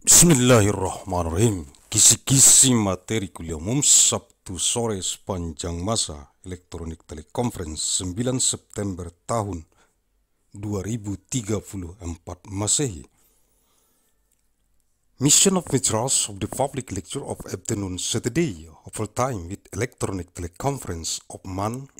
Bismillahirrahmanirrahim. Kisi-kisi materi kuliah umum Sabtu sore sepanjang masa elektronik telekonferensi 9 September tahun 2034 Masehi. Mission of Materials of the Public Lecture of Afternoon Saturday Overtime with Electronic Teleconference of MAN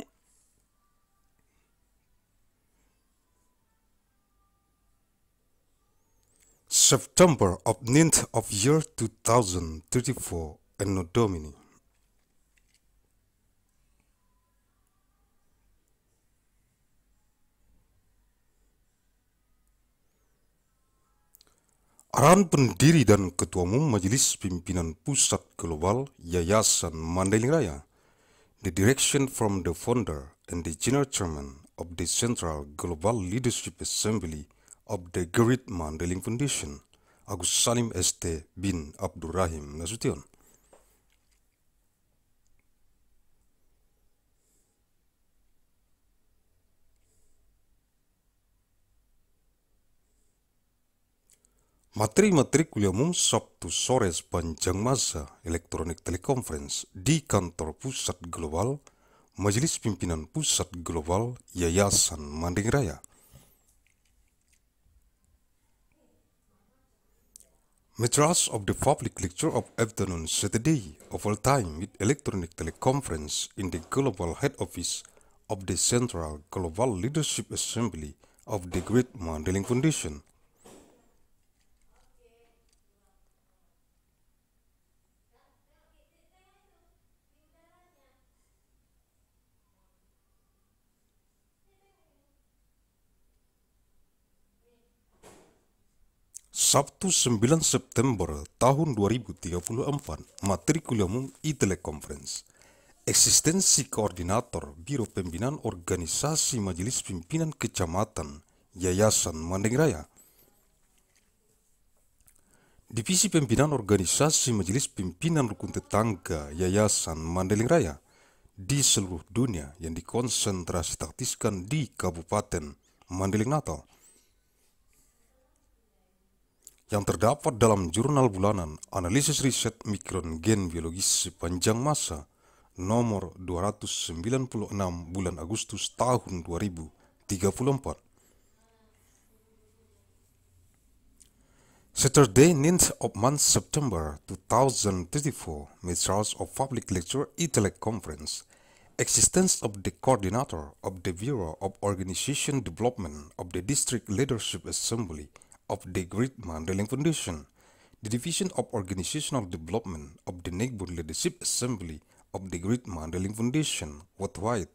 September of 9th of year 2034 Anno Domini. Arahan pendiri dan ketua umum Majelis Pimpinan Pusat Global Yayasan Mandailing Raya, the direction from the founder and the general chairman of the Central Global Leadership Assembly of the Great Mandailing Foundation, Agus Salim ST bin Abdurrahim Nasution. Materi-materi kuliah umum Sabtu sore sepanjang masa elektronik telekonferensi di kantor pusat global Majelis Pimpinan Pusat Global Yayasan Manding Raya. Materials of the public lecture of afternoon Saturday of all time with electronic teleconference in the global head office of the Central Global Leadership Assembly of the Great Mandailing Foundation. Sabtu 9 September tahun 2034, materi kuliah umum e-teleconference. Eksistensi Koordinator Biro Pembinaan Organisasi Majelis Pimpinan Kecamatan Yayasan Mandeng Raya. Divisi Pembinaan Organisasi Majelis Pimpinan Rukun Tetangga Yayasan Mandailing Raya di seluruh dunia yang dikonsentrasi taktiskan di Kabupaten Mandailing Natal yang terdapat dalam jurnal bulanan Analisis Riset Mikron Gen Biologis sepanjang masa nomor 296 bulan Agustus tahun 2034. Saturday, 9th of month September 2034, Materials of Public Lecture e Conference. Existence of the Coordinator of the Bureau of Organization Development of the District Leadership Assembly of the Great Mandailing Foundation, the Division of Organizational Development of the Neighborhood Leadership Assembly of the Great Mandailing Foundation worldwide.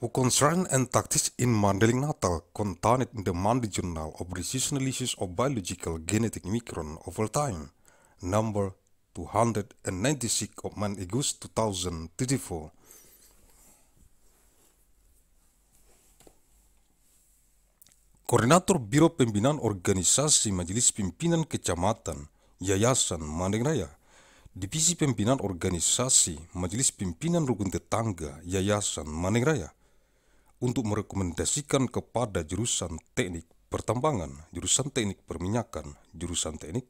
Who concern and tactics in Mandailing Natal contained in the Monday Journal of Research Issues of Biological Genetic Micron over time, number 296 of Man August 2034. Koordinator Biro Pembinaan Organisasi Majelis Pimpinan Kecamatan Yayasan Mandeng Raya, Divisi Pembinaan Organisasi Majelis Pimpinan Rukun Tetangga Yayasan Mandeng Raya, untuk merekomendasikan kepada jurusan teknik pertambangan, jurusan teknik perminyakan, jurusan teknik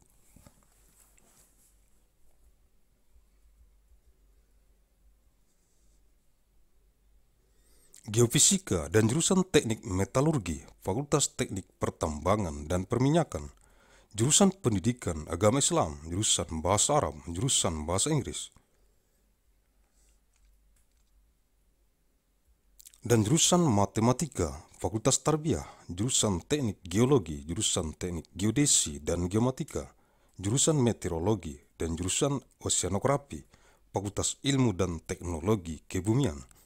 Geofisika dan jurusan Teknik Metalurgi, Fakultas Teknik Pertambangan dan Perminyakan, jurusan Pendidikan Agama Islam, jurusan Bahasa Arab, jurusan Bahasa Inggris, dan jurusan Matematika, Fakultas Tarbiyah, jurusan Teknik Geologi, jurusan Teknik Geodesi dan Geomatika, jurusan Meteorologi, dan jurusan Oceanografi, Fakultas Ilmu dan Teknologi Kebumian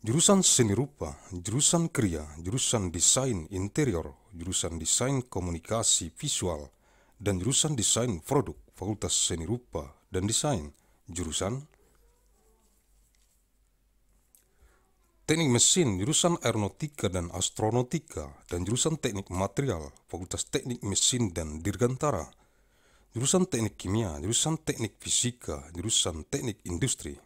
jurusan seni rupa, jurusan kriya, jurusan desain interior, jurusan desain komunikasi visual, dan jurusan desain produk Fakultas Seni Rupa dan Desain, jurusan Teknik Mesin, jurusan Aeronautika dan Astronautika, dan jurusan Teknik Material, Fakultas Teknik Mesin dan Dirgantara, jurusan Teknik Kimia, jurusan Teknik Fisika, jurusan Teknik Industri,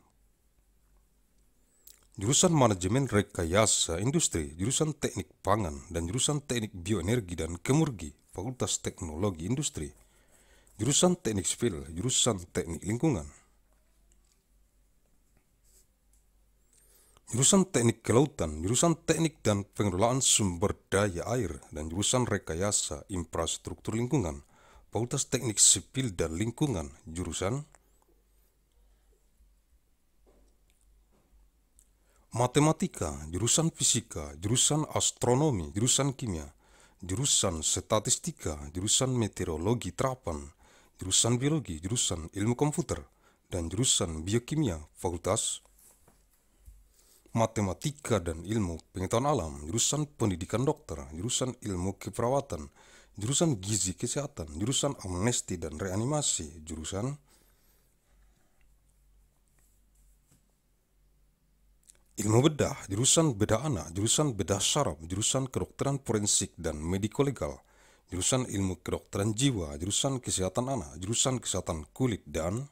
jurusan manajemen rekayasa industri, jurusan teknik pangan, dan jurusan teknik bioenergi dan kemurgi, Fakultas Teknologi Industri, jurusan teknik sipil, jurusan teknik lingkungan, jurusan teknik kelautan, jurusan teknik dan pengelolaan sumber daya air, dan jurusan rekayasa infrastruktur lingkungan, Fakultas Teknik Sipil dan Lingkungan, jurusan Matematika, jurusan fisika, jurusan astronomi, jurusan kimia, jurusan statistika, jurusan meteorologi terapan, jurusan biologi, jurusan ilmu komputer, dan jurusan biokimia, fakultas matematika dan ilmu pengetahuan alam, jurusan pendidikan dokter, jurusan ilmu keperawatan, jurusan gizi kesehatan, jurusan amnesti dan reanimasi, jurusan Ilmu bedah, jurusan bedah anak, jurusan bedah saraf, jurusan kedokteran forensik dan mediko legal, jurusan ilmu kedokteran jiwa, jurusan kesehatan anak, jurusan kesehatan kulit dan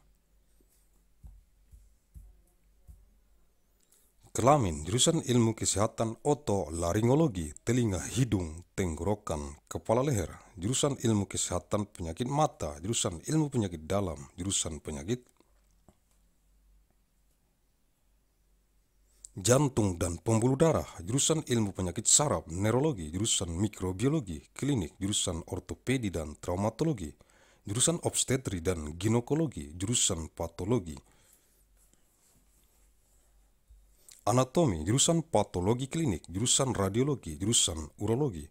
kelamin, jurusan ilmu kesehatan otolaringologi, telinga, hidung, tenggorokan, kepala leher, jurusan ilmu kesehatan penyakit mata, jurusan ilmu penyakit dalam, jurusan penyakit jantung dan pembuluh darah, jurusan ilmu penyakit saraf, neurologi, jurusan mikrobiologi, klinik, jurusan ortopedi dan traumatologi, jurusan obstetri dan ginekologi, jurusan patologi, anatomi, jurusan patologi klinik, jurusan radiologi, jurusan urologi,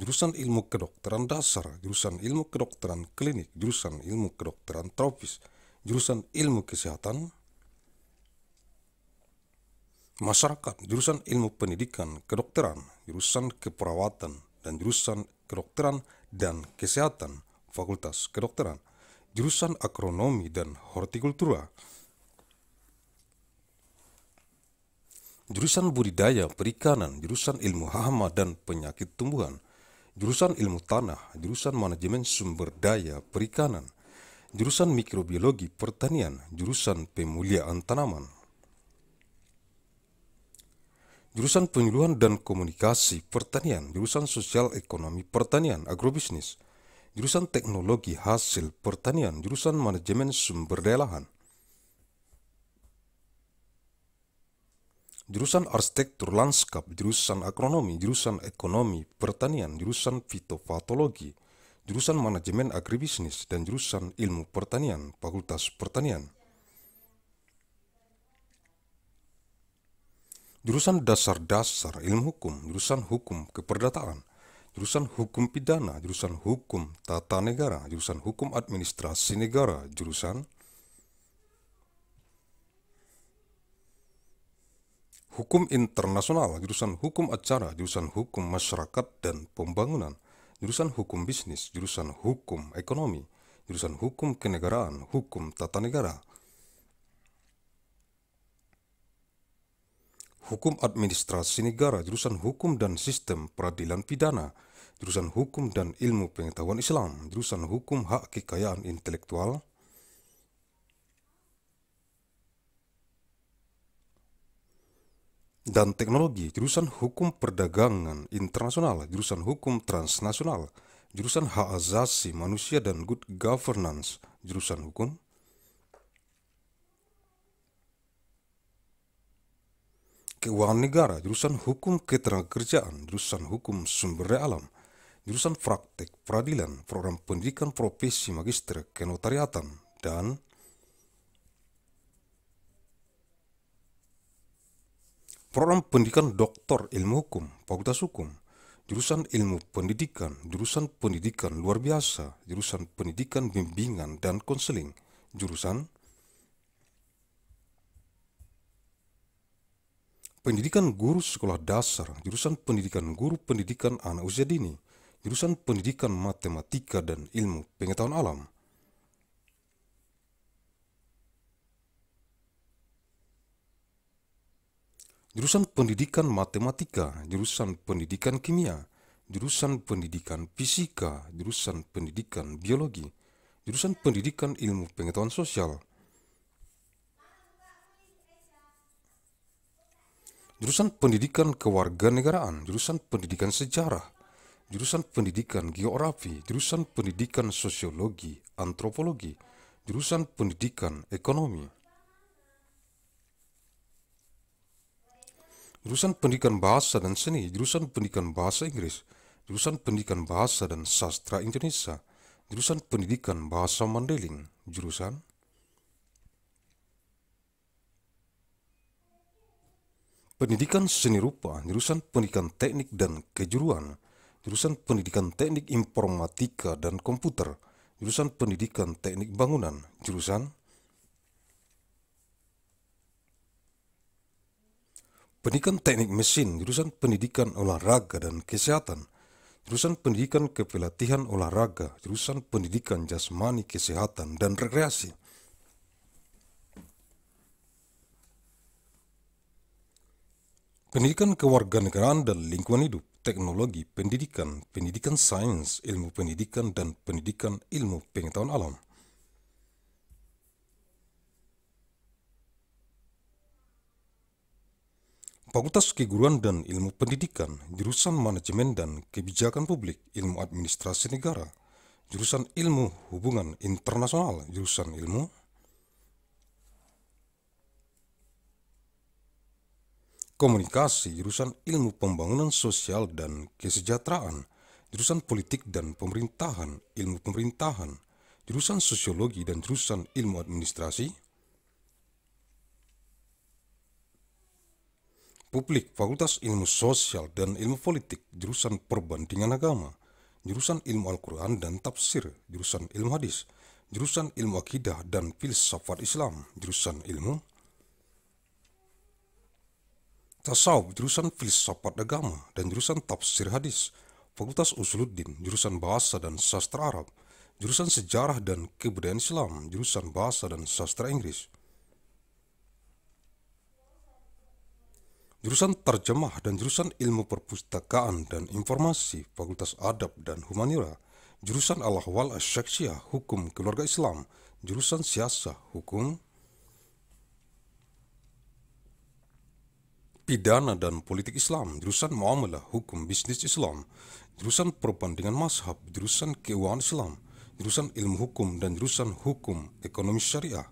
jurusan ilmu kedokteran dasar, jurusan ilmu kedokteran klinik, jurusan ilmu kedokteran tropis, jurusan ilmu kesehatan, masyarakat, jurusan ilmu pendidikan, kedokteran, jurusan keperawatan, dan jurusan kedokteran dan kesehatan, fakultas kedokteran, jurusan agronomi dan hortikultura, jurusan budidaya perikanan, jurusan ilmu hama dan penyakit tumbuhan, jurusan ilmu tanah, jurusan manajemen sumber daya perikanan, jurusan mikrobiologi pertanian, jurusan pemuliaan tanaman, jurusan penyuluhan dan komunikasi pertanian, jurusan sosial ekonomi pertanian, agrobisnis, jurusan teknologi hasil pertanian, jurusan manajemen sumber daya lahan, jurusan arsitektur lanskap, jurusan agronomi, jurusan ekonomi pertanian, jurusan fitopatologi, jurusan manajemen agribisnis, dan jurusan ilmu pertanian, fakultas pertanian. Jurusan dasar-dasar ilmu hukum, jurusan hukum keperdataan, jurusan hukum pidana, jurusan hukum tata negara, jurusan hukum administrasi negara, jurusan hukum internasional, jurusan hukum acara, jurusan hukum masyarakat dan pembangunan, jurusan hukum bisnis, jurusan hukum ekonomi, jurusan hukum kenegaraan, hukum tata negara, Hukum Administrasi Negara, jurusan Hukum dan Sistem Peradilan Pidana, jurusan Hukum dan Ilmu Pengetahuan Islam, jurusan Hukum Hak Kekayaan Intelektual, dan Teknologi, jurusan Hukum Perdagangan Internasional, jurusan Hukum Transnasional, jurusan Hak Asasi Manusia dan Good Governance, jurusan Hukum Keuangan Negara, jurusan Hukum Ketenagakerjaan, jurusan Hukum Sumber Daya Alam, jurusan Praktek Peradilan, Program Pendidikan Profesi Magister Kenotariatan, dan Program Pendidikan Doktor Ilmu Hukum, Fakultas Hukum, jurusan Ilmu Pendidikan, jurusan Pendidikan Luar Biasa, jurusan Pendidikan Bimbingan dan Konseling, jurusan Pendidikan Guru Sekolah Dasar, jurusan Pendidikan Guru Pendidikan Anak Usia Dini, jurusan Pendidikan Matematika dan Ilmu Pengetahuan Alam. Jurusan Pendidikan Matematika, jurusan Pendidikan Kimia, jurusan Pendidikan Fisika, jurusan Pendidikan Biologi, jurusan Pendidikan Ilmu Pengetahuan Sosial, jurusan pendidikan kewarganegaraan, jurusan pendidikan sejarah, jurusan pendidikan geografi, jurusan pendidikan sosiologi, antropologi, jurusan pendidikan ekonomi. Jurusan pendidikan bahasa dan seni, jurusan pendidikan bahasa Inggris, jurusan pendidikan bahasa dan sastra Indonesia, jurusan pendidikan bahasa Mandeling, jurusan pendidikan seni rupa, jurusan pendidikan teknik dan kejuruan, jurusan pendidikan teknik informatika dan komputer, jurusan pendidikan teknik bangunan, jurusan pendidikan teknik mesin, jurusan pendidikan olahraga dan kesehatan, jurusan pendidikan kepelatihan olahraga, jurusan pendidikan jasmani kesehatan dan rekreasi. Pendidikan kewarganegaraan dan lingkungan hidup, teknologi, pendidikan, pendidikan sains, ilmu pendidikan, dan pendidikan ilmu pengetahuan alam. Fakultas Keguruan dan Ilmu Pendidikan, jurusan Manajemen dan Kebijakan Publik, Ilmu Administrasi Negara, jurusan Ilmu Hubungan Internasional, jurusan Ilmu Komunikasi, jurusan Ilmu Pembangunan Sosial dan Kesejahteraan, jurusan Politik dan Pemerintahan, Ilmu Pemerintahan, jurusan Sosiologi dan jurusan Ilmu Administrasi, Publik Fakultas Ilmu Sosial dan Ilmu Politik, jurusan Perbandingan Agama, jurusan Ilmu Al-Quran dan Tafsir, jurusan Ilmu Hadis, jurusan Ilmu Akidah dan Filsafat Islam, jurusan Ilmu Tasawuf, jurusan Filsafat Agama, dan jurusan Tafsir Hadis, Fakultas Usuluddin, jurusan Bahasa dan Sastra Arab, jurusan Sejarah dan Kebudayaan Islam, jurusan Bahasa dan Sastra Inggris, jurusan terjemah dan jurusan ilmu perpustakaan dan informasi Fakultas Adab dan Humaniora, jurusan Al-Ahwal Asyaksiyah Hukum Keluarga Islam, jurusan Siasa Hukum Pidana dan Politik Islam, jurusan Muamalah Hukum Bisnis Islam, jurusan Perbandingan Mazhab, jurusan Keuangan Islam, jurusan Ilmu Hukum dan jurusan Hukum Ekonomi Syariah.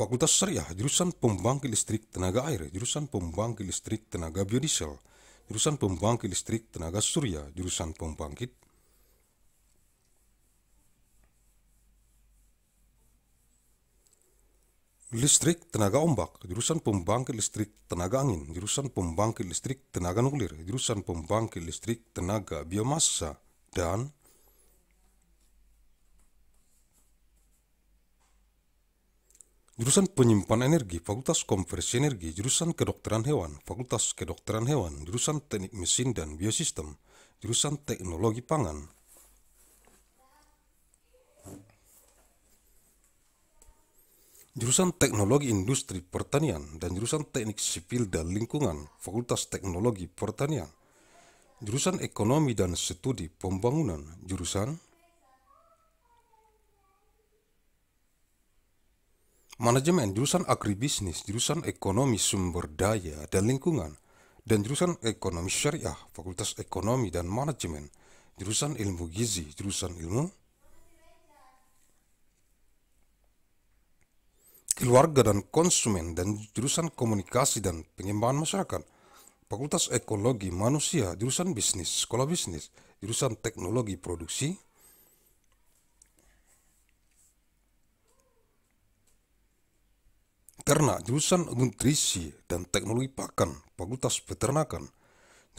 Fakultas Syariah, jurusan Pembangkit Listrik Tenaga Air, jurusan Pembangkit Listrik Tenaga Biodiesel, jurusan Pembangkit Listrik Tenaga Surya, jurusan Pembangkit Listrik Tenaga Ombak, jurusan Pembangkit Listrik Tenaga Angin, jurusan Pembangkit Listrik Tenaga Nuklir, jurusan Pembangkit Listrik Tenaga Biomasa, dan Jurusan Penyimpan Energi, Fakultas Konversi Energi, Jurusan Kedokteran Hewan, Fakultas Kedokteran Hewan, Jurusan Teknik Mesin dan Biosistem, Jurusan Teknologi Pangan. Jurusan Teknologi Industri Pertanian dan Jurusan Teknik Sipil dan Lingkungan, Fakultas Teknologi Pertanian. Jurusan Ekonomi dan Studi Pembangunan, Jurusan Manajemen jurusan agribisnis, jurusan ekonomi sumber daya dan lingkungan, dan jurusan ekonomi syariah, fakultas ekonomi dan manajemen, jurusan ilmu gizi, jurusan ilmu keluarga dan konsumen, dan jurusan komunikasi dan pengembangan masyarakat, fakultas ekologi manusia, jurusan bisnis, sekolah bisnis, jurusan teknologi produksi, Karena jurusan nutrisi dan teknologi pakan, fakultas peternakan,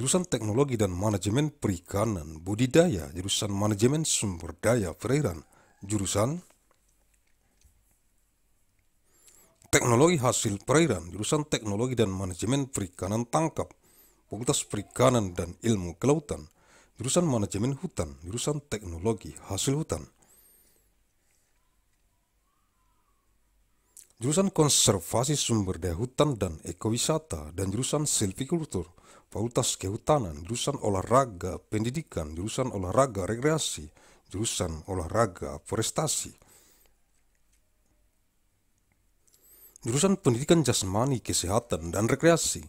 jurusan teknologi dan manajemen perikanan, budidaya, jurusan manajemen sumber daya perairan, jurusan teknologi hasil perairan, jurusan teknologi dan manajemen perikanan tangkap, fakultas perikanan dan ilmu kelautan, jurusan manajemen hutan, jurusan teknologi hasil hutan. jurusan konservasi sumber daya hutan dan ekowisata, dan jurusan silvikultur, fakultas kehutanan, jurusan olahraga pendidikan, jurusan olahraga rekreasi, jurusan olahraga forestasi. Jurusan pendidikan jasmani, kesehatan, dan rekreasi,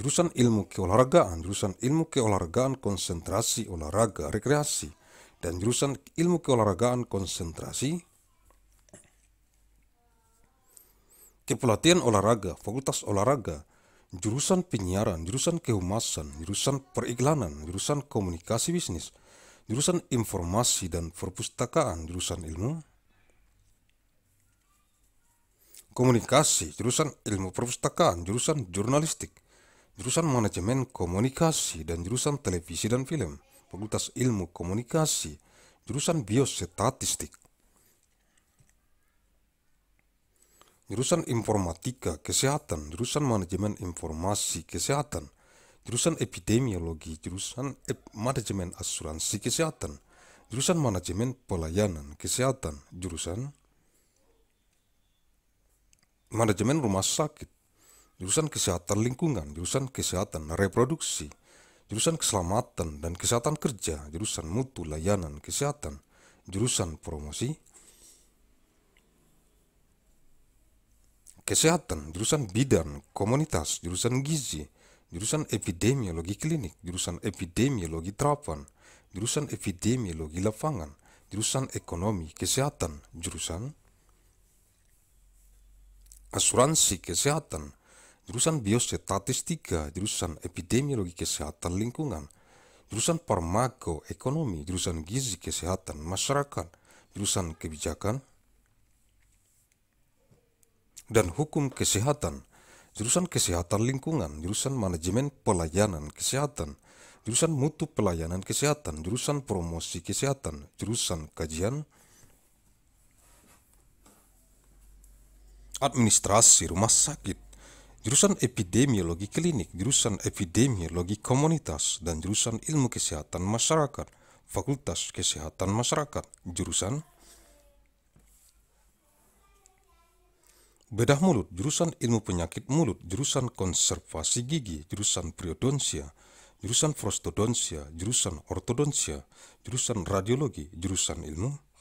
jurusan ilmu keolahragaan, jurusan ilmu keolahragaan konsentrasi olahraga rekreasi, dan jurusan ilmu keolahragaan konsentrasi kepelatihan olahraga, fakultas olahraga, jurusan penyiaran, jurusan kehumasan, jurusan periklanan, jurusan komunikasi bisnis, jurusan informasi dan perpustakaan, jurusan ilmu komunikasi, jurusan ilmu perpustakaan, jurusan jurnalistik, jurusan manajemen komunikasi dan jurusan televisi dan film, fakultas ilmu komunikasi, jurusan biostatistik, jurusan informatika kesehatan, jurusan manajemen informasi kesehatan, jurusan epidemiologi, jurusan ep manajemen asuransi kesehatan, jurusan manajemen pelayanan kesehatan, jurusan manajemen rumah sakit, jurusan kesehatan lingkungan, jurusan kesehatan reproduksi, jurusan keselamatan dan kesehatan kerja, jurusan mutu layanan kesehatan, jurusan promosi, kesehatan, jurusan bidan, komunitas, jurusan gizi, jurusan epidemiologi klinik, jurusan epidemiologi terapan, jurusan epidemiologi lapangan, jurusan ekonomi kesehatan, jurusan asuransi kesehatan, jurusan biostatistika, jurusan epidemiologi kesehatan lingkungan, jurusan farmako ekonomi, jurusan gizi kesehatan masyarakat, jurusan kebijakan, dan hukum kesehatan, jurusan kesehatan lingkungan, jurusan manajemen pelayanan kesehatan, jurusan mutu pelayanan kesehatan, jurusan promosi kesehatan, jurusan kajian administrasi rumah sakit, jurusan epidemiologi klinik, jurusan epidemiologi komunitas, dan jurusan ilmu kesehatan masyarakat, fakultas kesehatan masyarakat, jurusan bedah mulut, jurusan ilmu penyakit mulut, jurusan konservasi gigi, jurusan periodonsia, jurusan prostodonsia, jurusan ortodonsia, jurusan radiologi, jurusan ilmu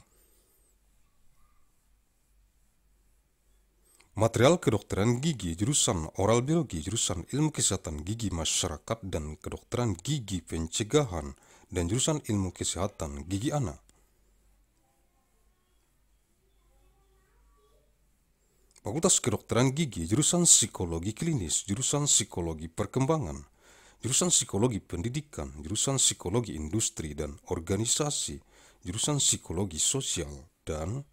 Material kedokteran gigi, jurusan oral biologi, jurusan ilmu kesehatan gigi masyarakat dan kedokteran gigi pencegahan, dan jurusan ilmu kesehatan gigi anak. Fakultas Kedokteran Gigi, jurusan Psikologi Klinis, jurusan Psikologi Perkembangan, jurusan Psikologi Pendidikan, jurusan Psikologi Industri dan Organisasi, jurusan Psikologi Sosial, dan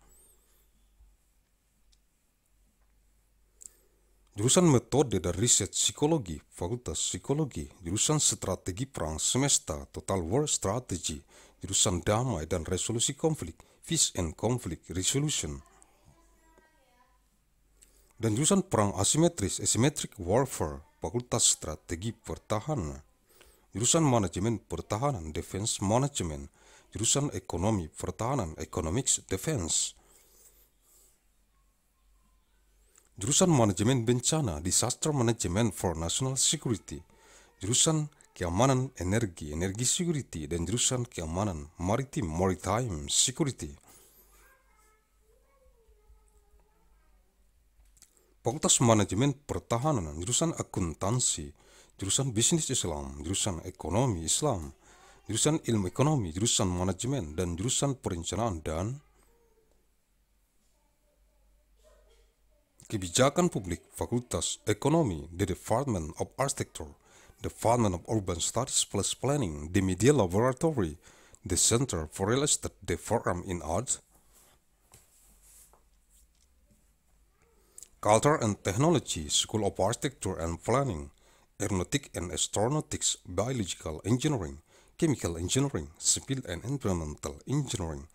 Jurusan Metode dan Riset Psikologi, Fakultas Psikologi, jurusan Strategi Perang Semesta, Total War Strategy, jurusan Damai dan Resolusi Konflik, Peace and Conflict Resolution, dan jurusan Perang Asimetris, Asymmetric Warfare, Fakultas Strategi Pertahanan, jurusan Manajemen Pertahanan, Defense Management, jurusan Ekonomi Pertahanan, Economics Defense, jurusan manajemen bencana disaster management for national security, jurusan keamanan energi energi security dan jurusan keamanan maritim maritime security. Fakultas Manajemen Pertahanan, jurusan akuntansi, jurusan bisnis Islam, jurusan ekonomi Islam, jurusan ilmu ekonomi, jurusan manajemen, dan jurusan perencanaan dan Kebijakan Publik Fakultas Ekonomi the Department of Architecture, the Department of Urban Studies plus Planning, the Media Laboratory, the Center for Real Estate, the Forum in Arts, Culture and Technology, School of Architecture and Planning, Aeronautic and Astronautics, Biological Engineering, Chemical Engineering, Civil and Environmental Engineering,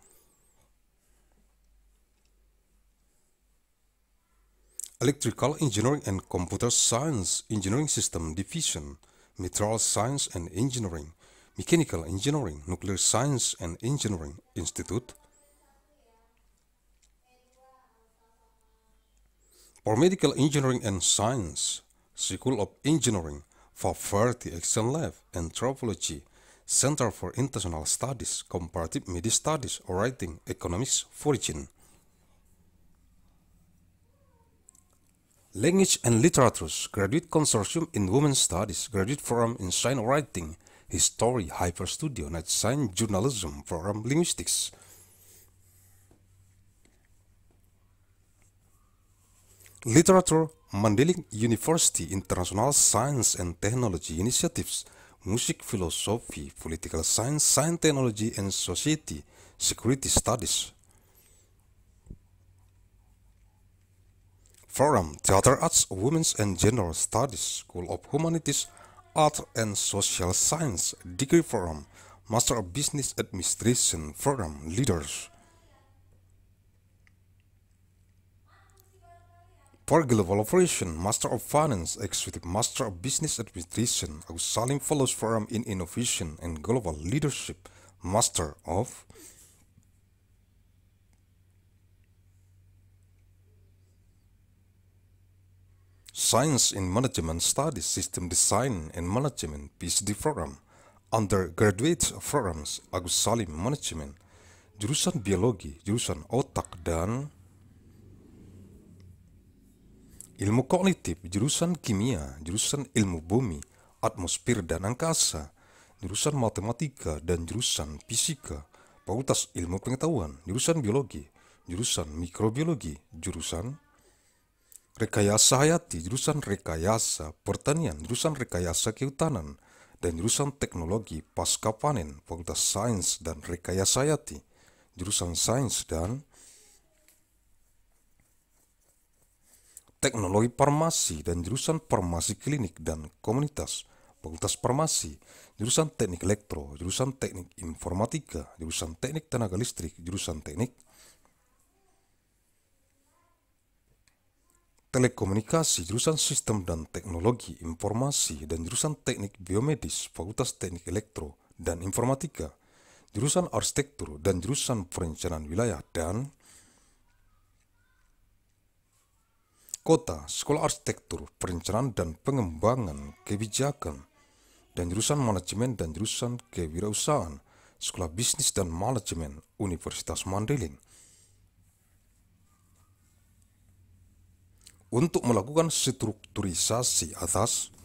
Electrical Engineering and Computer Science Engineering System Division, Material Science and Engineering, Mechanical Engineering, Nuclear Science and Engineering Institute, for Medical Engineering and Science, School of Engineering, Faculty Action Lab, Anthropology, Center for International Studies, Comparative Media Studies, Writing, Economics, Origin. Language and Literatures Graduate Consortium in Women's Studies Graduate Forum in Science Writing. History Hyper Studio Night Science Journalism Forum Linguistics. Literature Mandailing University International Science and Technology Initiatives. Music Philosophy Political Science Science Technology and Society Security Studies Forum Theater Arts Women's and Gender Studies School of Humanities Art and Social Science Degree Forum Master of Business Administration Forum Leaders. For Global Operation, Master of Finance, Executive Master of Business Administration, Agus Salim Fellows Forum in Innovation and Global Leadership, Master of Science in Management Studies, System Design and Management, PhD Program, Undergraduate Programs, Agus Salim Management, jurusan Biologi, jurusan Otak dan Ilmu Kognitif, jurusan Kimia, jurusan Ilmu Bumi, Atmosfer dan Angkasa, jurusan Matematika dan jurusan Fisika, Fakultas Ilmu Pengetahuan, jurusan Biologi, jurusan Mikrobiologi, jurusan Rekayasa Hayati, jurusan Rekayasa Pertanian, jurusan Rekayasa Kehutanan, dan jurusan Teknologi Pasca Panen, Fakultas Sains dan Rekayasa Hayati, jurusan Sains dan Teknologi Farmasi dan jurusan Farmasi Klinik dan Komunitas, Fakultas Farmasi, jurusan Teknik Elektro, jurusan Teknik Informatika, jurusan Teknik Tenaga Listrik, jurusan Teknik Telekomunikasi, jurusan Sistem dan Teknologi Informasi, dan jurusan Teknik Biomedis, Fakultas Teknik Elektro dan Informatika, jurusan Arsitektur, dan jurusan Perencanaan Wilayah dan Kota, Sekolah Arsitektur, Perencanaan dan Pengembangan Kebijakan, dan jurusan Manajemen dan jurusan Kewirausahaan, Sekolah Bisnis dan Manajemen, Universitas Mandailing. Untuk melakukan strukturisasi atas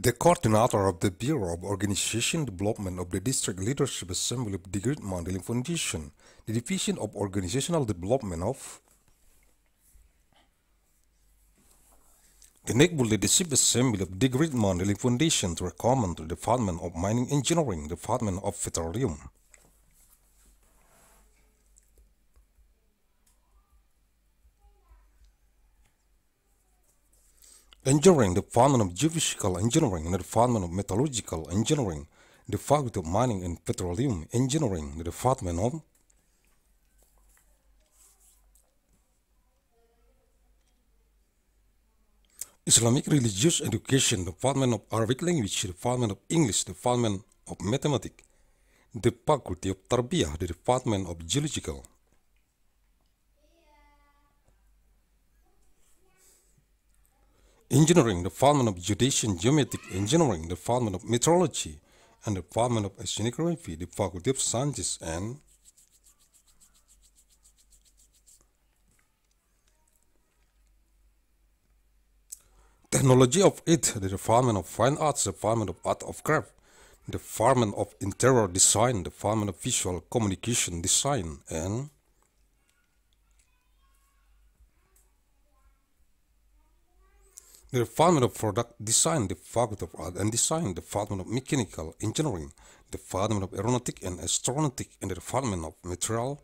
The coordinator of the Bureau of Organization Development of the District Leadership Assembly of the Great Mandailing Foundation, the Division of Organizational Development of Enable Leadership Assembly of the Great Mandailing Foundation to recommend to the Department of Mining Engineering, the Department of Petroleum, Engineering, the Department of Geophysical Engineering, and the Department of Metallurgical Engineering, the Faculty of Mining and Petroleum Engineering, the Department of Islamic Religious Education, Department of Arabic Language, the Department of English, the Department of Mathematics, the Faculty of Tarbiyah, the Department of Geological. Engineering, the Department of Geodesian Geometric Engineering, the Department of Meteorology, and the Department of Oceanography, the Faculty of Sciences and Technology of It, the Department of Fine Arts, the Department of Art of Craft, the Department of Interior Design, the Department of Visual Communication Design, and the Department of Product Design, the Faculty of Art and Design, the Department of Mechanical Engineering, the Department of Aeronautic and Astronautic, and the Department of Material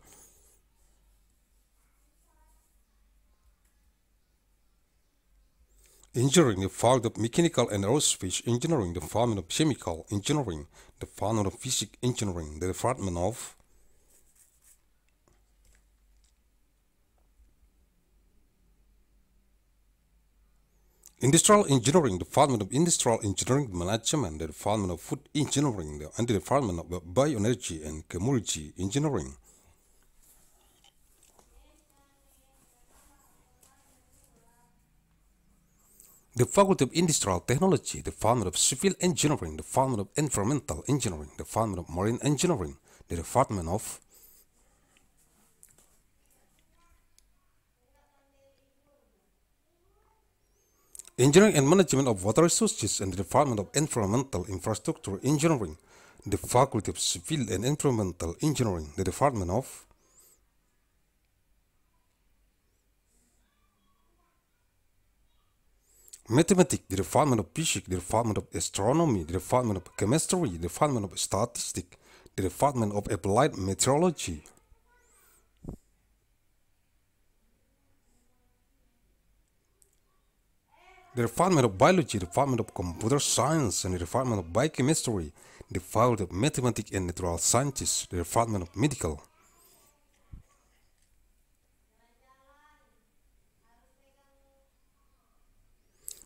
Engineering, the Faculty of Mechanical and Aerospace Engineering, the Department of Chemical Engineering, the Department of Physics Engineering, the Department of Industrial Engineering, Department of Industrial Engineering Management, the Department of Food Engineering, and the Department of Bioenergy and Chemology Engineering. The Faculty of Industrial Technology, the Department of Civil Engineering, the Department of Environmental Engineering, the Department of Marine Engineering, the Department of Engineering and Management of Water Resources and the Department of Environmental Infrastructure Engineering, the Faculty of Civil and Environmental Engineering, the Department of Mathematics, the Department of Physics, the Department of Astronomy, the Department of Chemistry, the Department of Statistics, the Department of Applied Meteorology. The Department of Biology, the Department of Computer Science, and the Department of Biochemistry, the Faculty of Mathematics and Natural Sciences, the Department of Medical.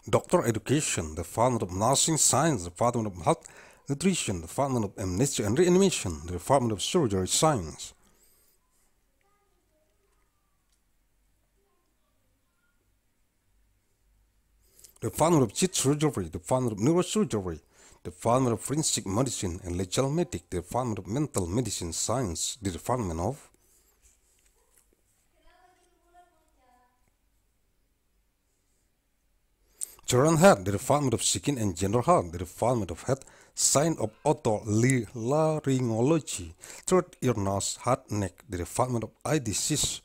Doctor Education, the Department of Nursing Science, the Department of Health Nutrition, the Department of Amnesty and Reanimation, the Department of Surgery Science. The Department of Chest Surgery, the Department of Neurosurgery, the Department of Forensic Medicine and Legal Medic, the Department of Mental Medicine Science, the Department of Children Health, the Department of Skin and General Health, the Department of head, Science of Otolaryngology, Throat, Ear, Nose, Heart, Neck, the Department of Eye Disease,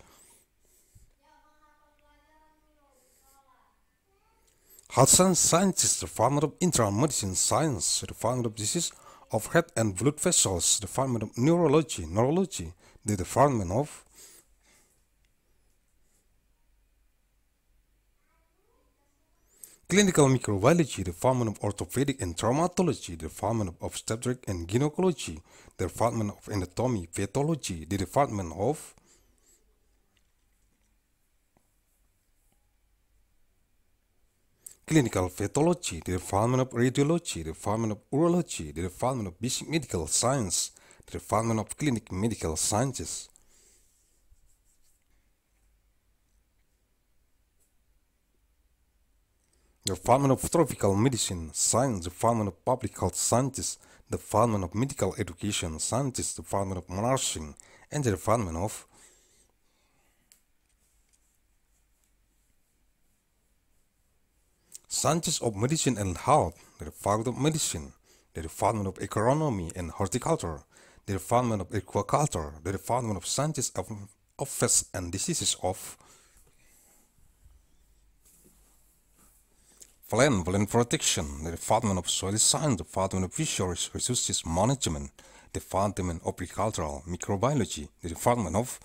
Science Scientists, the Department of Internal Medicine Science, the Department of Disease of Head and Blood Vessels, the Department of Neurology, Neurology, the Department of Clinical Microbiology, the Department of Orthopedic and Traumatology, the Department of Obstetric and Gynecology, the Department of Anatomy, Pathology, the Department of Clinical Pathology, the Department of Radiology, the Department of Urology, the Department of Basic Medical Science, the Department of Clinic Medical Sciences, the Department of Tropical Medicine Science, the Department of Public Health Sciences, the Department of Medical Education Sciences, the Department of Nursing, and the Department of Sciences of Medicine and Health, the Department of Medicine, the Department of Agronomy and Horticulture, the Department of Aquaculture, the Department of Sciences of, of Pests and Diseases of Plant, Plant Protection, the Department of Soil Science, the Department of Fisheries Resources Management, the Department of Agricultural Microbiology, the Department of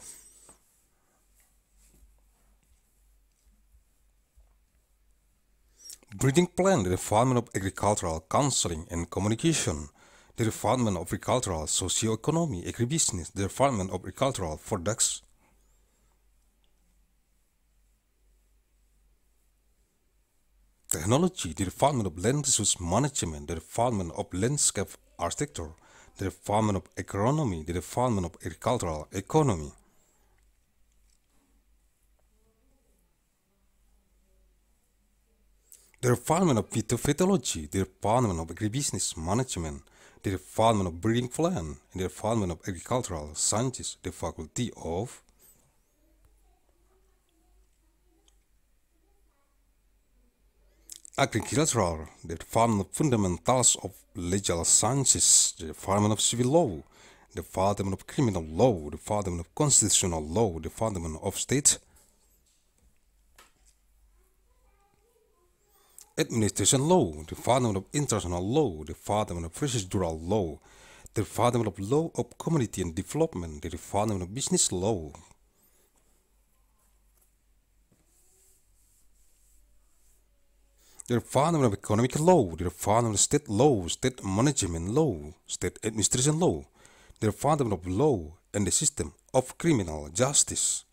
Breeding Plan, the Department of Agricultural Counseling and Communication, the Department of Agricultural Socioeconomy, Agribusiness, the Department of Agricultural Products, Technology, the Department of Land Resource Management, the Department of Landscape Architecture, the Department of Agronomy, the Department of Agricultural Economy. The Department of Phytopathology, the Department of Agribusiness Management, the Department of Breeding Plant, and the Department of Agricultural Sciences, the Faculty of Agricultural, the Fundamentals of Legal Sciences, the Department of Civil Law, the Department of Criminal Law, the Department of Constitutional Law, the Department of State. Administration Law, the Department of International Law, the Department of Procedural Law, the Department of Law of Community and Development, the Department of Business Law, the Department of Economic Law, the Department of State Law, State Management Law, State Administration Law, the Department of Law and the System of Criminal Justice.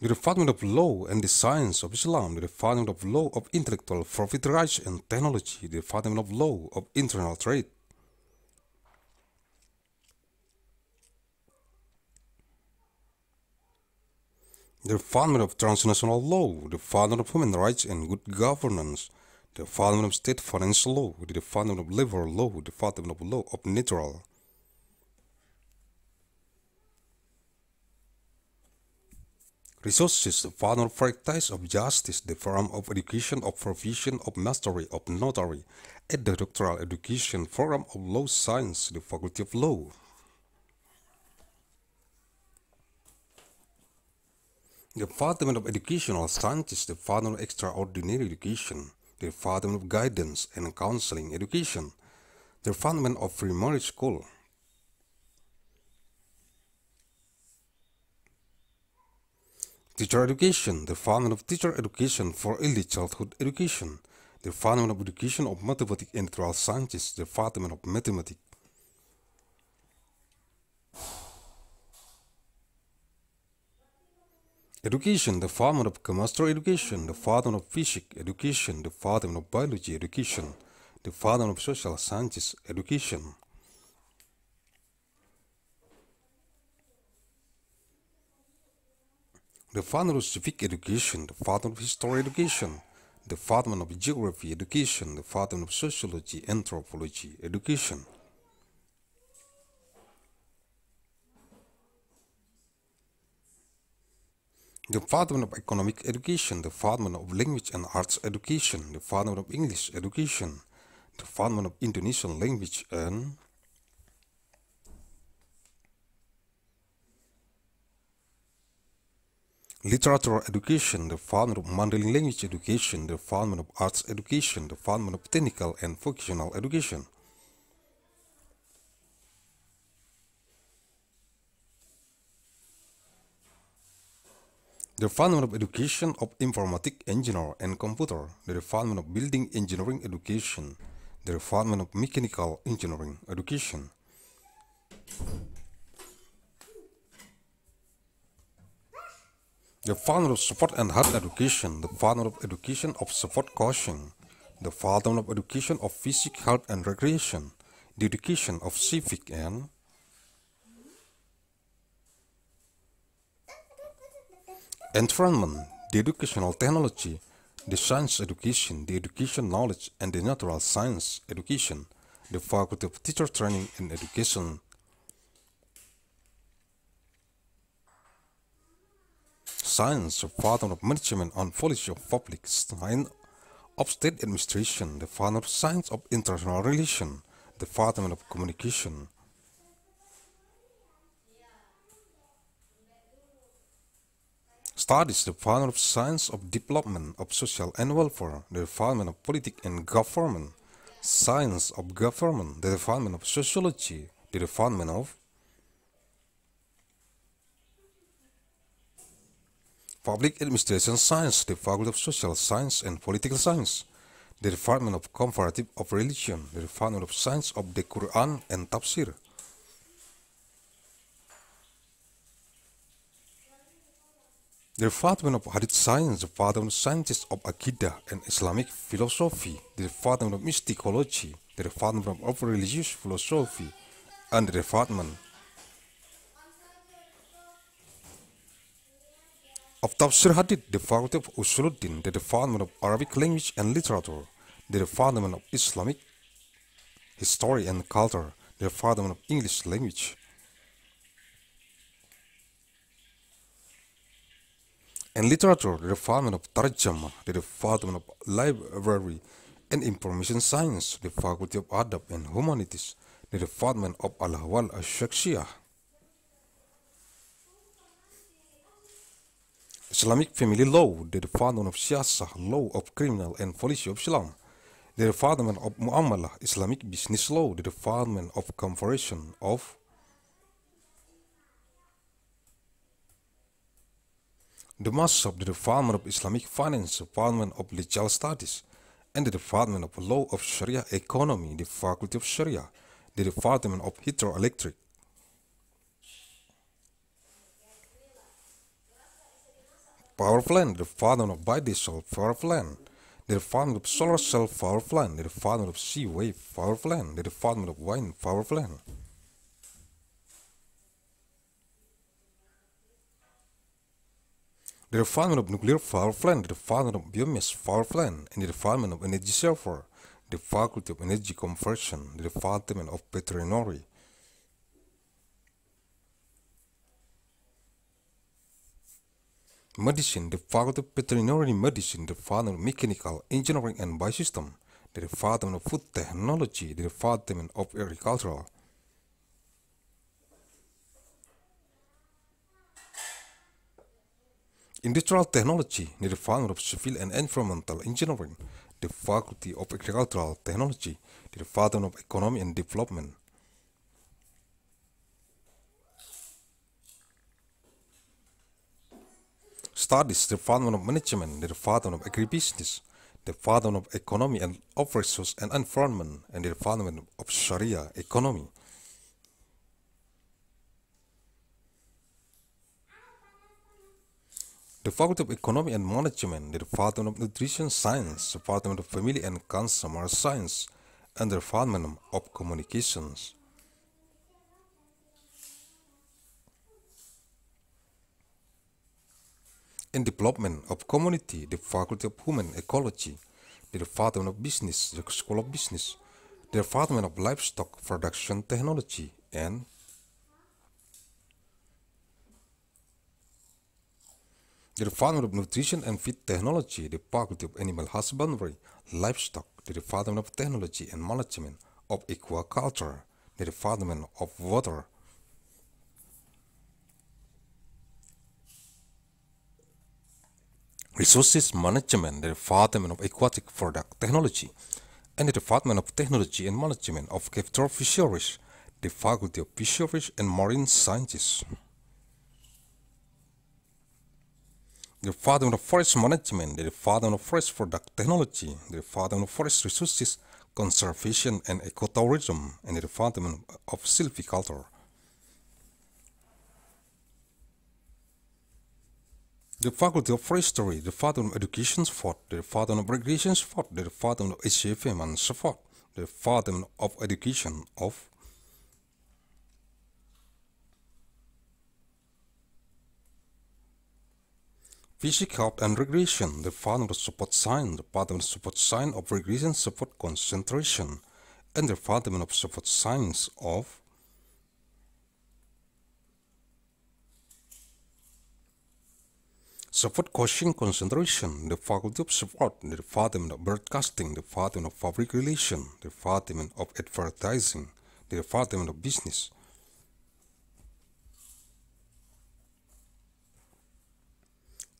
The Department of Law and the Science of Islam, the Department of Law of Intellectual Property Rights and Technology, the Department of Law of internal Trade, the Department of Transnational Law, the Department of Human Rights and Good Governance, the Department of State finance Law, the Department of Labor Law, the Department of Law of Natural. Resources, the of Practice of Justice, the Forum of Education of Provision of Mastery of Notary, and the Doctoral Education Forum of Law Science, the Faculty of Law. The Department of Educational Sciences, the Department of Extraordinary Education, the Department of Guidance and Counseling Education, the Department of Primary School, Teacher Education, the Department of Teacher Education for Early Childhood Education, the Department of Education of Mathematics and Natural Sciences, the Department of Mathematics, Education, the father of Chemistry Education, the father of Physics Education, the father of Biology Education, the father of Social Sciences Education. The father of Civic Education, the father of History Education, the father of Geography Education, the father of Sociology Anthropology Education. The Department of Economic Education, the Department of Language and Arts Education, the Department of English Education, the Department of Indonesian Language and Literature Education, the Department of Mandarin Language Education, the Department of Arts Education, the Department of Technical and Vocational Education. The Department of Education of Informatic Engineer and Computer, the Department of Building Engineering Education, the Department of Mechanical Engineering Education. The Department of Support and Health Education, the Department of Education of Support Coaching, the Department of Education of Physical Health and Recreation, the Education of Civic and Environment, the educational technology, the science education, the education knowledge, and the natural science education, the faculty of teacher training and education. Science, the Department of Management and Policy of Public Science of State Administration, the Department of Science of International relation, the Department of Communication, Studies the Department of Science of Development of Social and Welfare, the Department of Politics and Government, Science of Government, the Department of Sociology, the Department of Public Administration Science, the Faculty of Social Science and Political Science, the Department of Comparative of Religion, the Department of Science of the Quran and Tafsir, The Department of Hadith Science, the Department of Sciences of Aqidah and Islamic Philosophy, the Department of Mysticology, the Department of Religious Philosophy, and the Department of Tafsir Hadith, the Faculty of Usuluddin, the Department of Arabic Language and Literature, the Department of Islamic History and Culture, the Department of English Language, and literature, the Department of Tarjama, the Department of Library and Information Science, the Faculty of Adab and Humanities, the Department of Al-Hawal al-Shakshiyah, Islamic Family Law, the Department of Siyasah, Law of Criminal and Policy of Islam, the Department of Muamalah, Islamic Business Law, the Department of Comparison of the of the Department of Islamic Finance, Department of Legal Studies, and the Department of Law of Sharia Economy, the Faculty of Sharia, the Department of Hydroelectric, Power Plant, the Department of Biodiesel Power Plant, the Department of Solar Cell Power Plant, the Department of Sea Wave Power Plant, the Department of Wind Power Plant. The refinement of Nuclear Power Plant, the refinement of Biomass Power Plant, and the refinement of Energy Server, the Faculty of Energy Conversion, the Department of Veterinary, Medicine, the Faculty of Veterinary Medicine, the Department of Mechanical Engineering and Biosystem, the Department of Food Technology, the Department of Agriculture, Industrial Technology, the Department of Civil and Environmental Engineering, the Faculty of Agricultural Technology, the Department of Economy and Development. Studies, the Department of Management, the Department of Agribusiness, the Department of Economy and of Resource and Environment, and the Department of Sharia Economy. The Faculty of Economy and Management, the Department of Nutrition Science, the Department of Family and Consumer Science, and the Department of Communications. In Development of Community, the Faculty of Human Ecology, the Department of Business, the School of Business, the Department of Livestock Production Technology, and the Department of Nutrition and Feed Technology, the Faculty of Animal Husbandry, Livestock, the Department of Technology and Management of Aquaculture, the Department of Water, Resources Management, the Department of Aquatic Product Technology, and the Department of Technology and Management of Capture Fisheries, the Faculty of Fisheries and Marine Sciences. The father of Forest Management, the father of Forest Product Technology, the father of Forest Resources, Conservation and Ecotourism, and the father of Silviculture. The Faculty of Forestry, the father of Education Support, the father of Recreation Support, the father of HCFM and so forth, the father of Education of Physical and regression, the of Support Science, the of Support Science of regression Support Concentration, and the Department of Support Science of Support Coaching Concentration, the Faculty of Support, the Department of Broadcasting, the Department of Public Relations, the Department of Advertising, the Department of Business.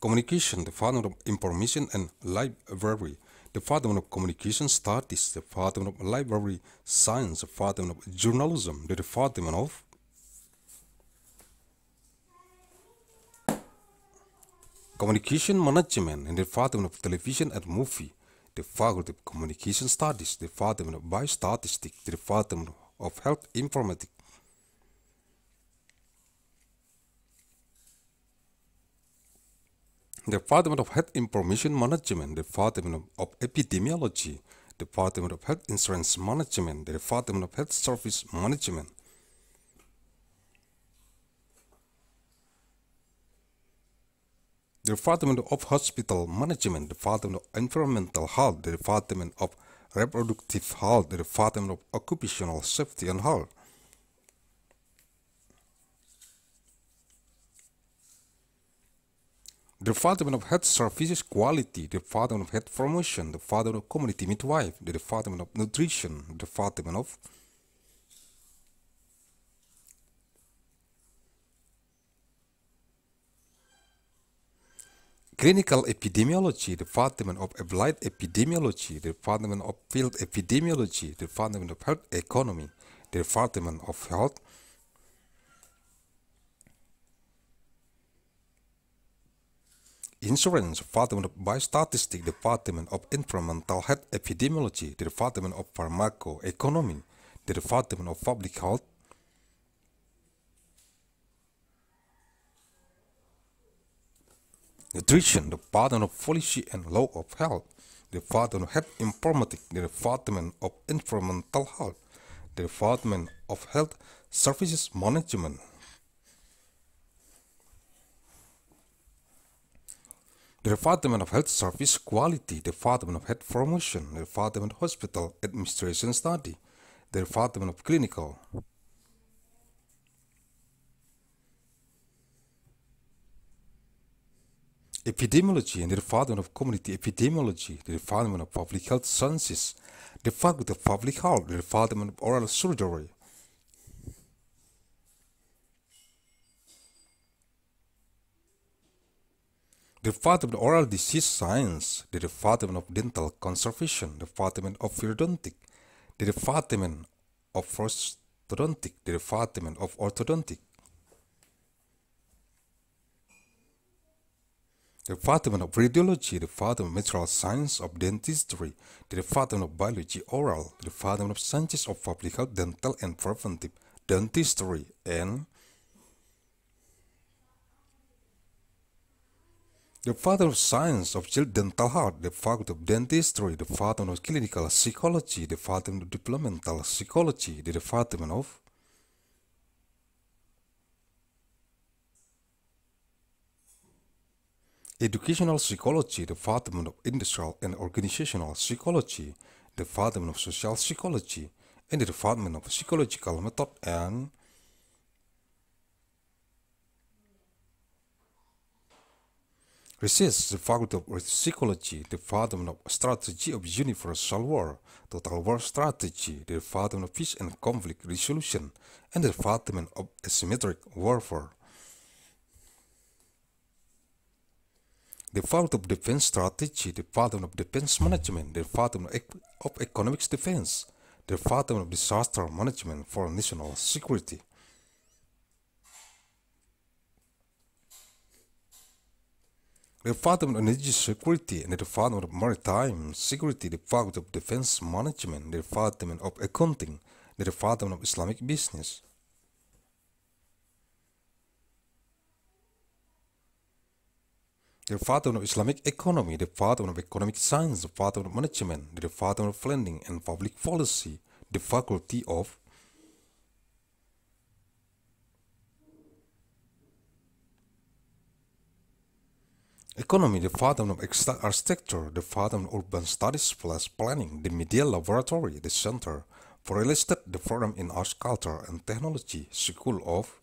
Communication, the father of Information and Library, the father of Communication Studies, the father of Library Science, the father of Journalism, the father of Communication Management and the father of Television and Movie, the Faculty of Communication Studies, the father of Biostatistics, the father of Health Informatics. Department of Health Information Management, the Department of Epidemiology, the Department of Health Insurance Management, the Department of Health Service Management. the Department of Hospital Management, the Department of Environmental Health, the Department of Reproductive Health, the Department of Occupational Safety and Health. The Department of Health Services Quality, the Department of Health Promotion, the Department of Community Midwife, the Department of Nutrition, the Department of Clinical Epidemiology, the Department of Applied Epidemiology, the Department of Field Epidemiology, the Department of Health Economy, the Department of Health, Insurance, Department of Biostatistics, Department of Environmental Health Epidemiology, the Department of Pharmacoeconomy, the Department of Public Health, Nutrition, the Department of Policy and Law of Health, the Department of Health Informatics, the Department of Environmental Health, the Department of Health Services Management. The Department of Health Service Quality, the Department of Health Promotion, the Department of Hospital Administration Study, the Department of Clinical. Epidemiology and the Department of Community Epidemiology, the Department of Public Health Sciences, the Faculty of Public Health, the Department of Oral Surgery, Department of Oral Disease Science, the Department of Dental Conservation, the Department of Periodontic, the Department of the Department of Orthodontic, the Department of Radiology, the Department of Material Science of Dentistry, the Department of Biology Oral, the Department of Sciences of Public Health, Dental and Preventive Dentistry, and the father of Science of Dental Health, the father of Dentistry, the father of Clinical Psychology, the father of Developmental Psychology, the Department of Educational Psychology, the Department of Industrial and Organizational Psychology, the Department of Social Psychology, and the Department of Psychological Method and Research, the Faculty of Psychology, the Department of Strategy of Universal War, Total War Strategy, the Department of Peace and Conflict Resolution, and the Department of Asymmetric Warfare. The Department of Defense Strategy, the Department of Defense Management, the Department of Economics Defense, the Department of Disaster Management for National Security. The Department of Energy Security and the Department of Maritime Security, the Department of Defense Management, the Department of Accounting, the Department of Islamic Business. The Department of Islamic Economy, the Department of Economic Science, the Department of Management, the Department of Planning and Public Policy, the Faculty of Economy, the father of Architecture, the father of Urban Studies plus Planning, the Media Laboratory, the Center for Real Estate, the Forum in Arts, Culture and Technology, School of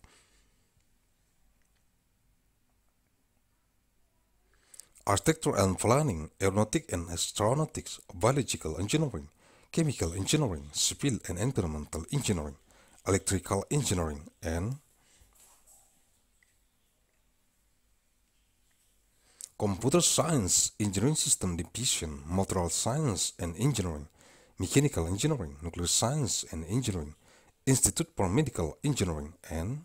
Architecture and Planning, Aeronautic and Astronautics, Biological Engineering, Chemical Engineering, Civil and Environmental Engineering, Electrical Engineering, and Computer Science, Engineering System Division, Material Science and Engineering, Mechanical Engineering, Nuclear Science and Engineering, Institute for Medical Engineering, and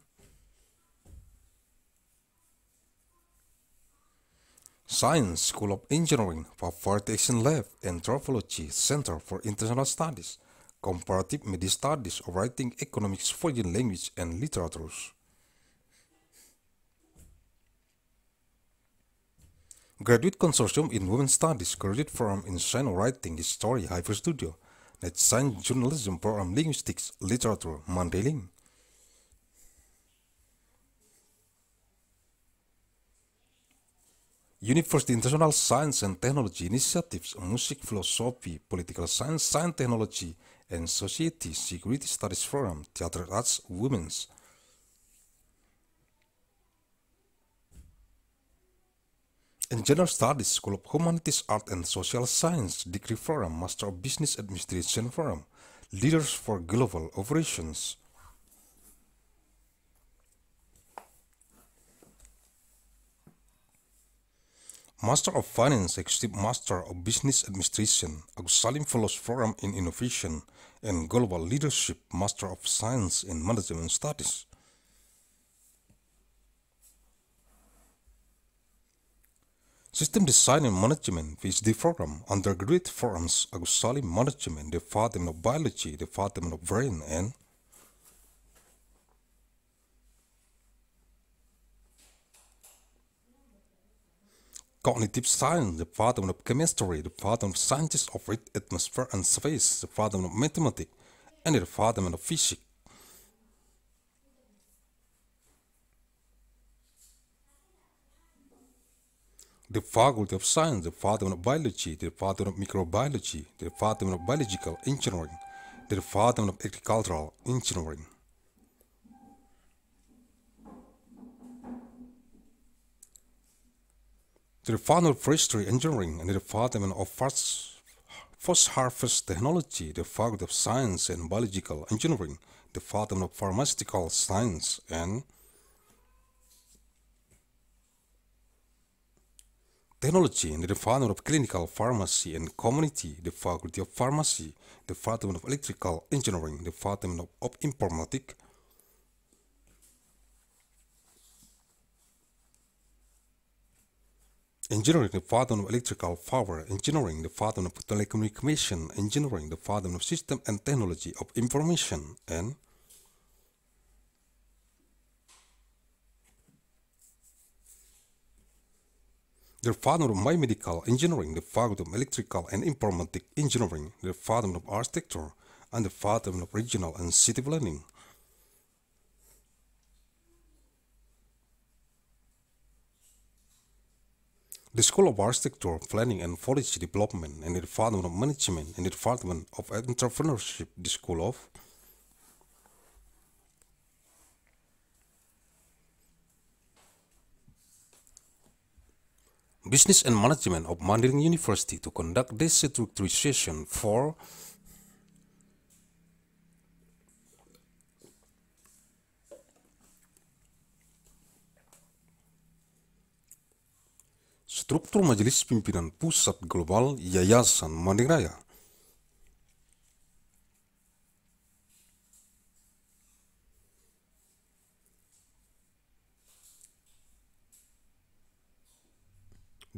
Science School of Engineering, Poverty Action Lab, Anthropology Center for International Studies, Comparative Media Studies, Writing Economics, Foreign Language and Literatures. Graduate Consortium in Women's Studies, Graduate Program in Science Writing, History, Hyper Studio, Net Science Journalism Program Linguistics, Literature, Mandailing. University International Science and Technology Initiatives, Music, Philosophy, Political Science, Science, Technology, and Society, Security Studies Forum, Theater Arts, Women's, In General Studies, School of Humanities, Art and Social Science, Degree Forum, Master of Business Administration Forum, Leaders for Global Operations. Master of Finance, Executive Master of Business Administration, Agus Fellows Program in Innovation and Global Leadership, Master of Science in Management Studies. System Design and Management PhD program, undergraduate programs Agus Salim Management, the Department of Biology, the Department of Brain and Cognitive Science, the Department of Chemistry, the Department of Sciences of Atmosphere and Space, the Department of Mathematics, and the Department of Physics. The Faculty of Science, the Department of Biology, the Department of Microbiology, the Department of Biological Engineering, the Department of Agricultural Engineering. The Department of Forestry Engineering and the Department of Post-Harvest Technology, the Faculty of Science and Biological Engineering, the Department of Pharmaceutical Science and Technology and the Department of Clinical Pharmacy and Community, the Faculty of Pharmacy, the Department of Electrical Engineering, the Department of, of Informatics, Engineering, the Department of Electrical Power Engineering, the Department of Telecommunication Engineering, the Department of System and Technology of Information, and the father of Biomedical Engineering, the father of Electrical and Informatic Engineering, the father of Architecture, and the father of Regional and City Planning. The School of Architecture, Planning and Policy Development, and the Department of Management, and the Department of Entrepreneurship, the School of Business and Management of Mandarin University to conduct destructurization for struktur Majelis Pimpinan Pusat Global Yayasan Manding Raya.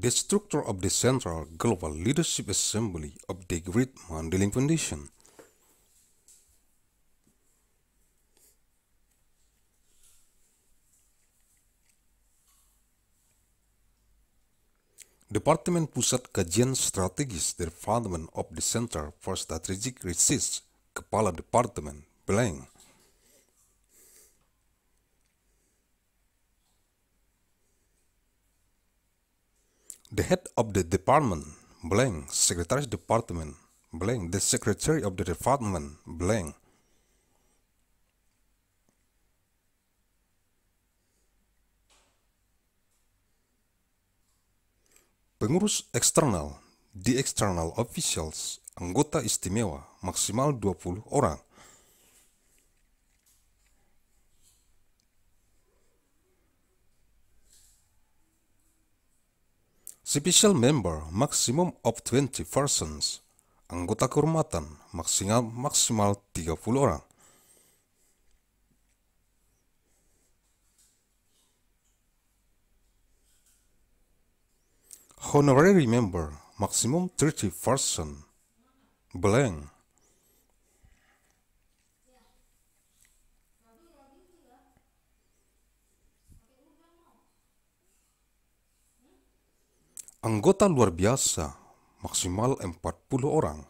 The structure of the Central Global Leadership Assembly of the Great Mandailing Foundation. Departemen Pusat Kajian Strategis Department of the Center for Strategic Research, Kepala Departemen, blank. The head of the department, blank, Secretary Department, blank, the Secretary of the Department, blank. Pengurus eksternal di external officials anggota istimewa maksimal 20 orang. Special member maximum of 20 persons. Anggota kehormatan maksimal maksimal 30 orang. Honorary member maximum 30 person. Blank. Anggota luar biasa maksimal 40 orang.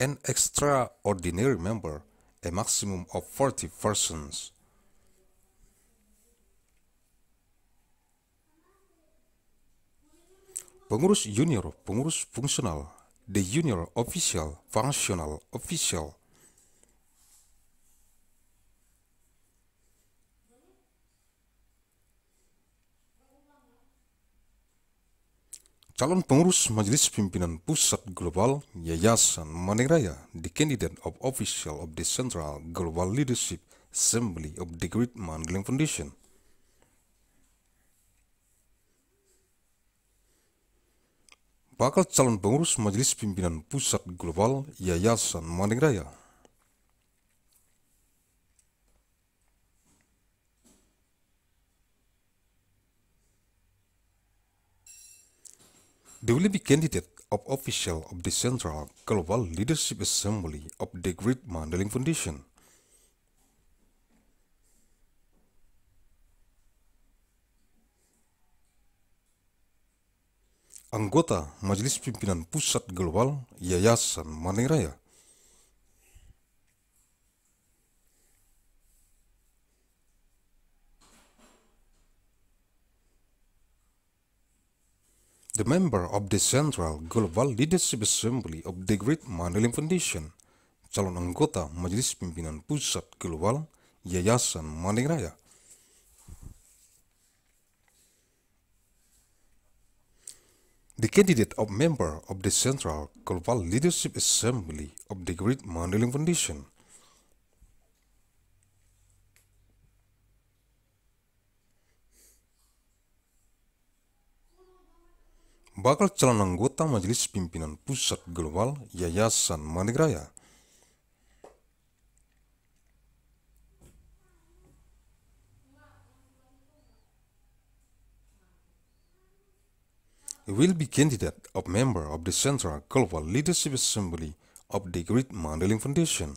An extraordinary member a maximum of 40 persons. Pengurus junior, pengurus fungsional, the junior official, functional official, Calon pengurus Majelis Pimpinan Pusat Global Yayasan Manding Raya, the candidate of official of the Central Global Leadership Assembly of the Great Mandailing Foundation. Bakal calon pengurus Majelis Pimpinan Pusat Global Yayasan Manding Raya. They will be candidate of official of the Central Global Leadership Assembly of the Great Mandailing Foundation. Anggota Majelis Pimpinan Pusat Global Yayasan Mandailing The member of the Central Global Leadership Assembly of the Great Mandailing Foundation, calon anggota Majelis Pimpinan Pusat Global Yayasan Mandailing Raya. The candidate of member of the Central Global Leadership Assembly of the Great Mandailing Foundation, bakal calon anggota Majelis Pimpinan Pusat Global Yayasan Mandigraya. He will be candidate of member of the Central Global Leadership Assembly of the Great Mandailing Foundation.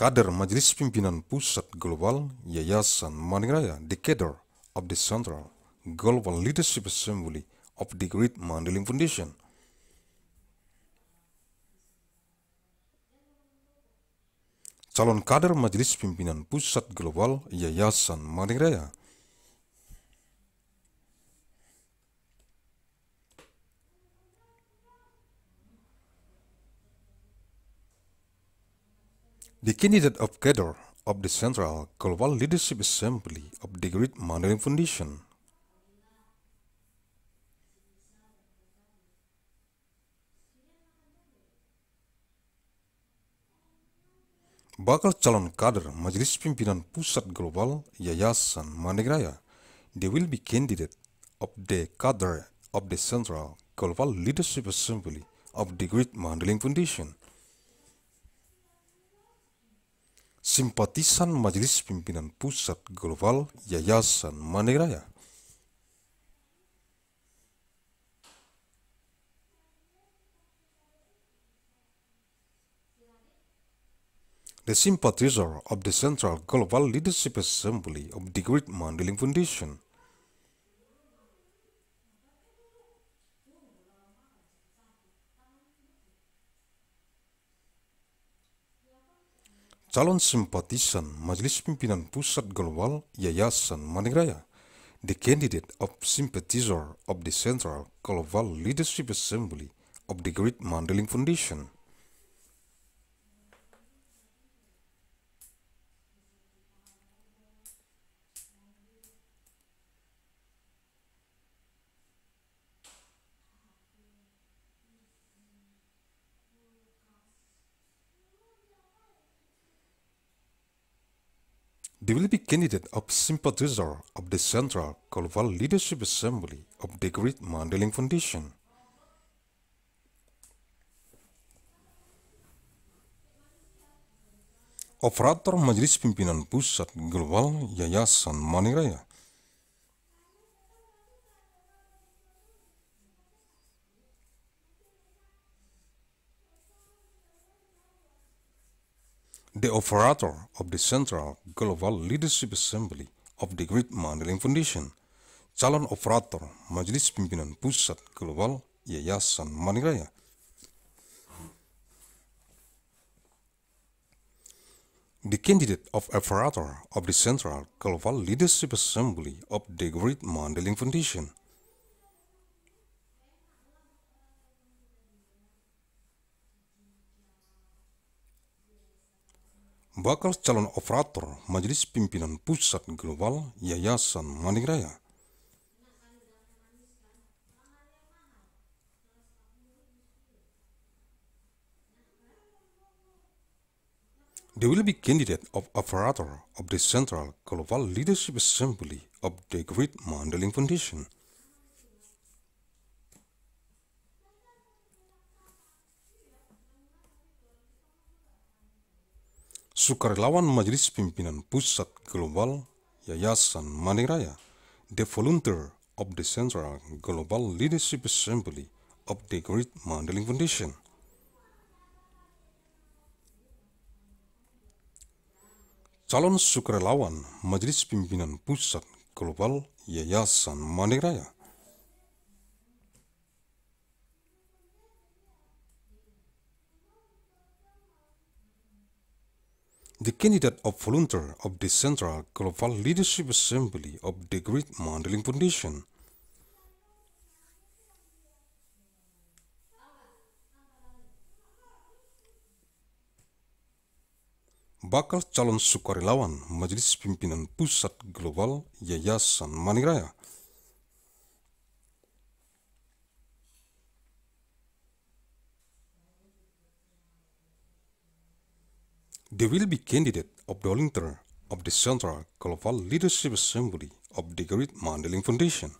Kader Majelis Pimpinan Pusat Global Yayasan Mandalaya, the cadre of the Central Global Leadership Assembly of the Great Mandailing Foundation. Calon kader Majelis Pimpinan Pusat Global Yayasan Mandalaya, The candidate of cadre of the Central Global Leadership Assembly of the Great Mandailing Foundation. Bakal calon kader Majelis Pimpinan Pusat Global Yayasan Mandigraya, they will be candidate of the cadre of the Central Global Leadership Assembly of the Great Mandailing Foundation. Simpatisan Majelis Pimpinan Pusat Global Yayasan Maniraya. The sympathizer of the Central Global Leadership Assembly of the Great Mandailing Foundation calon simpatisan Majelis Pimpinan Pusat Global Yayasan Manigraya, the candidate of sympathizer of the Central Global Leadership Assembly of the Great Mandailing Foundation. They will be candidate of sympathizer of the Central Global Leadership Assembly of the Great Mandailing Foundation. Operator Majelis Pimpinan Pusat Global Yayasan Maniraya the operator of the Central Global Leadership Assembly of the Great Mandailing Foundation, calon operator Majelis Pimpinan Pusat Global Yayasan Maniraya. The candidate of operator of the Central Global Leadership Assembly of the Great Mandailing Foundation, bakal calon operator Majelis Pimpinan Pusat Global Yayasan Manigraya. They will be candidate of operator of the Central Global Leadership Assembly of the Great Mandailing Foundation. Sukarelawan Majelis Pimpinan Pusat Global Yayasan Maniraya, the volunteer of the Central Global Leadership Assembly of the Great Mandailing Foundation. Calon sukarelawan Majelis Pimpinan Pusat Global Yayasan Maniraya. The candidate of volunteer of the Central Global Leadership Assembly of the Great Mandailing Foundation bakal calon sukarelawan Majelis Pimpinan Pusat Global Yayasan Maniraya. They will be candidate of the volunteer of the Central Global Leadership Assembly of the Great Mandailing Foundation.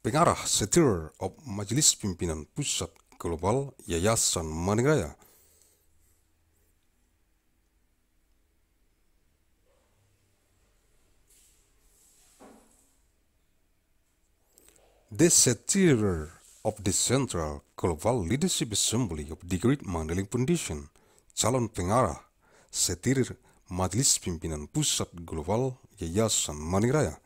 Pengarah setir of Majelis Pimpinan Pusat Global Yayasan Maniraya. The Secretary of the Central Global Leadership Assembly of the Great Mandailing Foundation, calon pengarah setir Majelis Pimpinan Pusat Global Yayasan Maniraya.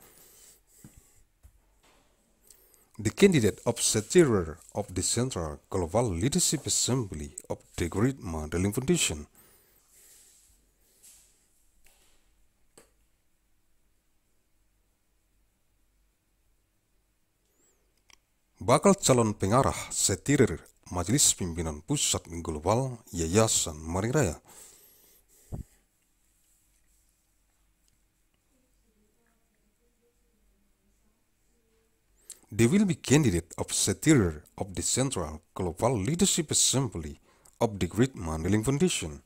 The candidate of Secretary of the Central Global Leadership Assembly of the Great Mandailing Foundation. Bakal calon pengarah setirir Majelis Pimpinan Pusat Global Yayasan Mariraya. They will be candidate of Secretary of the Central Global Leadership Assembly of the Great Mandailing Foundation.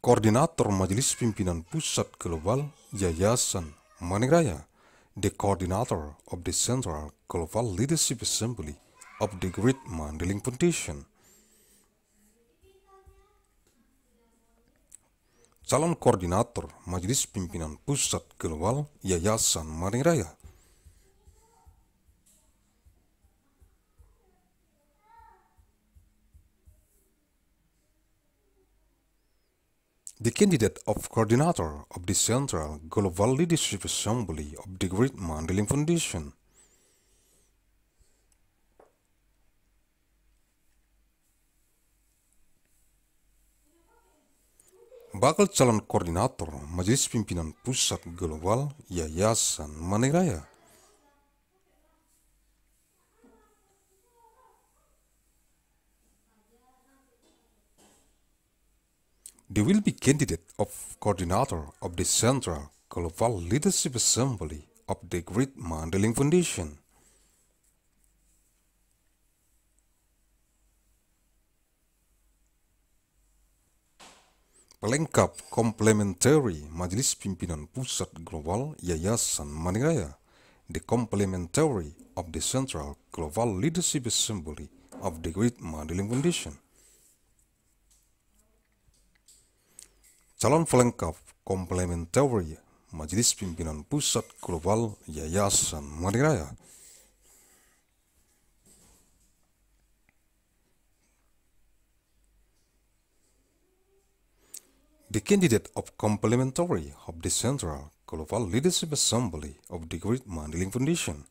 Koordinator Majelis Pimpinan Pusat Global Yayasan Maniraya, the coordinator of the Central Global Leadership Assembly of the Great Mandailing Foundation. Calon koordinator Majelis Pimpinan Pusat Global Yayasan Maniraya. The candidate of coordinator of the Central Global Leadership Assembly of the Great Mandailing Foundation. Bakal calon koordinator Majelis Pimpinan Pusat Global Yayasan Maniraya. They will be candidate of coordinator of the Central Global Leadership Assembly of the Great Mandailing Foundation. Pelengkap komplementari Majelis Pimpinan Pusat Global Yayasan Maniraya, the complementary of the Central Global Leadership Assembly of the Great Mandailing Foundation. Calon pelengkap komplementari Majelis Pimpinan Pusat Global Yayasan Maniraya. The candidate of complementary of the Central Global Leadership Assembly of the Great Mandailing Foundation.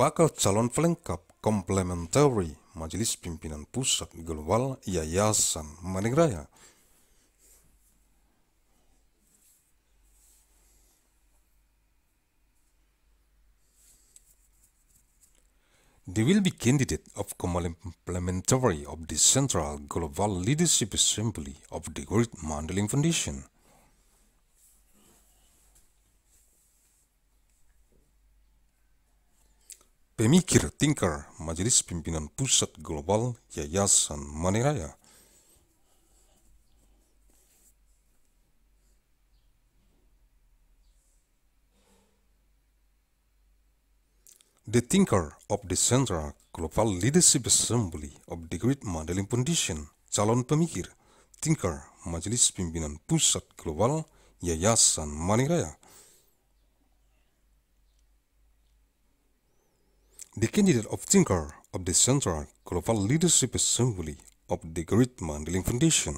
Bakal calon pelengkap komplementari Majelis Pimpinan Pusat Global Yayasan. They will be candidate of complementary of the Central Global Leadership Assembly of the Great Mandailing Foundation. Pemikir Tinker Majelis Pimpinan Pusat Global Yayasan Maniraya. The Thinker of the Central Global Leadership Assembly of the Great Mandailing Foundation, calon pemikir, Thinker Majelis Pimpinan Pusat Global Yayasan Maniraya. The candidate of thinker of the Central Global Leadership Assembly of the Great Mandela Foundation.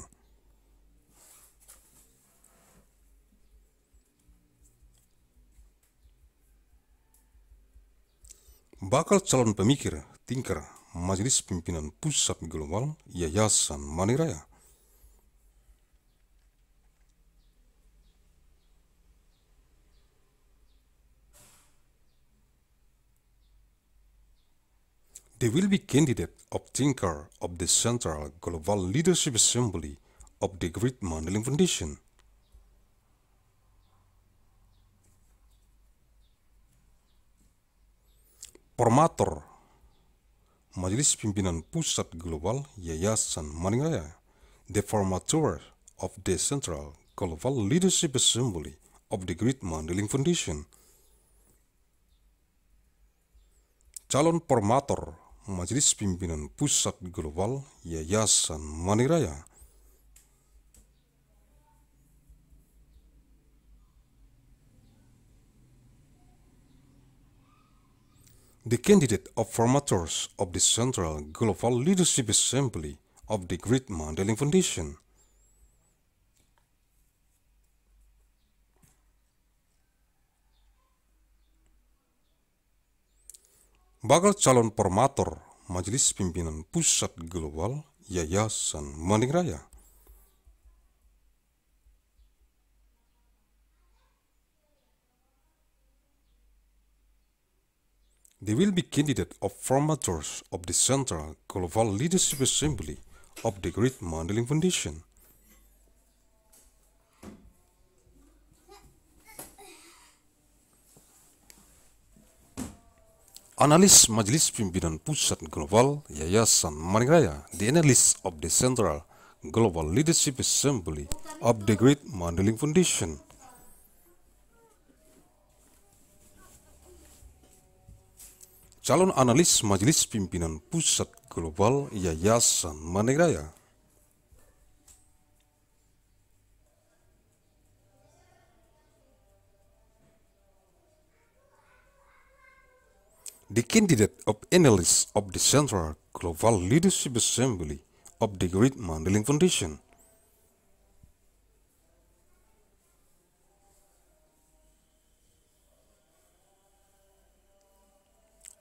Bakal calon pemikir, thinker, Majelis Pimpinan Pusat Global Yayasan Maniraya. They will be candidate of thinker of the Central Global Leadership Assembly of the Great Mandela Foundation. Formator Majelis Pimpinan Pusat Global Yayasan Maniraya, the formator of the Central Global Leadership Assembly of the Great Mandela Foundation. Calon formator Majelis Pimpinan Pusat Global Yayasan Maniraya. The candidate of formators of the Central Global Leadership Assembly of the Great Mandela Foundation. Bakal calon formator Majelis Pimpinan Pusat Global Yayasan Maniraya. They will be candidate of formators of the Central Global Leadership Assembly of the Great Mandela Foundation. Analis Majelis Pimpinan Pusat Global Yayasan Maniraya, the analyst of the Central Global Leadership Assembly of the Great Mandela Foundation. Calon analis Majelis Pimpinan Pusat Global Yayasan Maniraya. The candidate of analysts of the Central Global Leadership Assembly of the Great Mandela Foundation.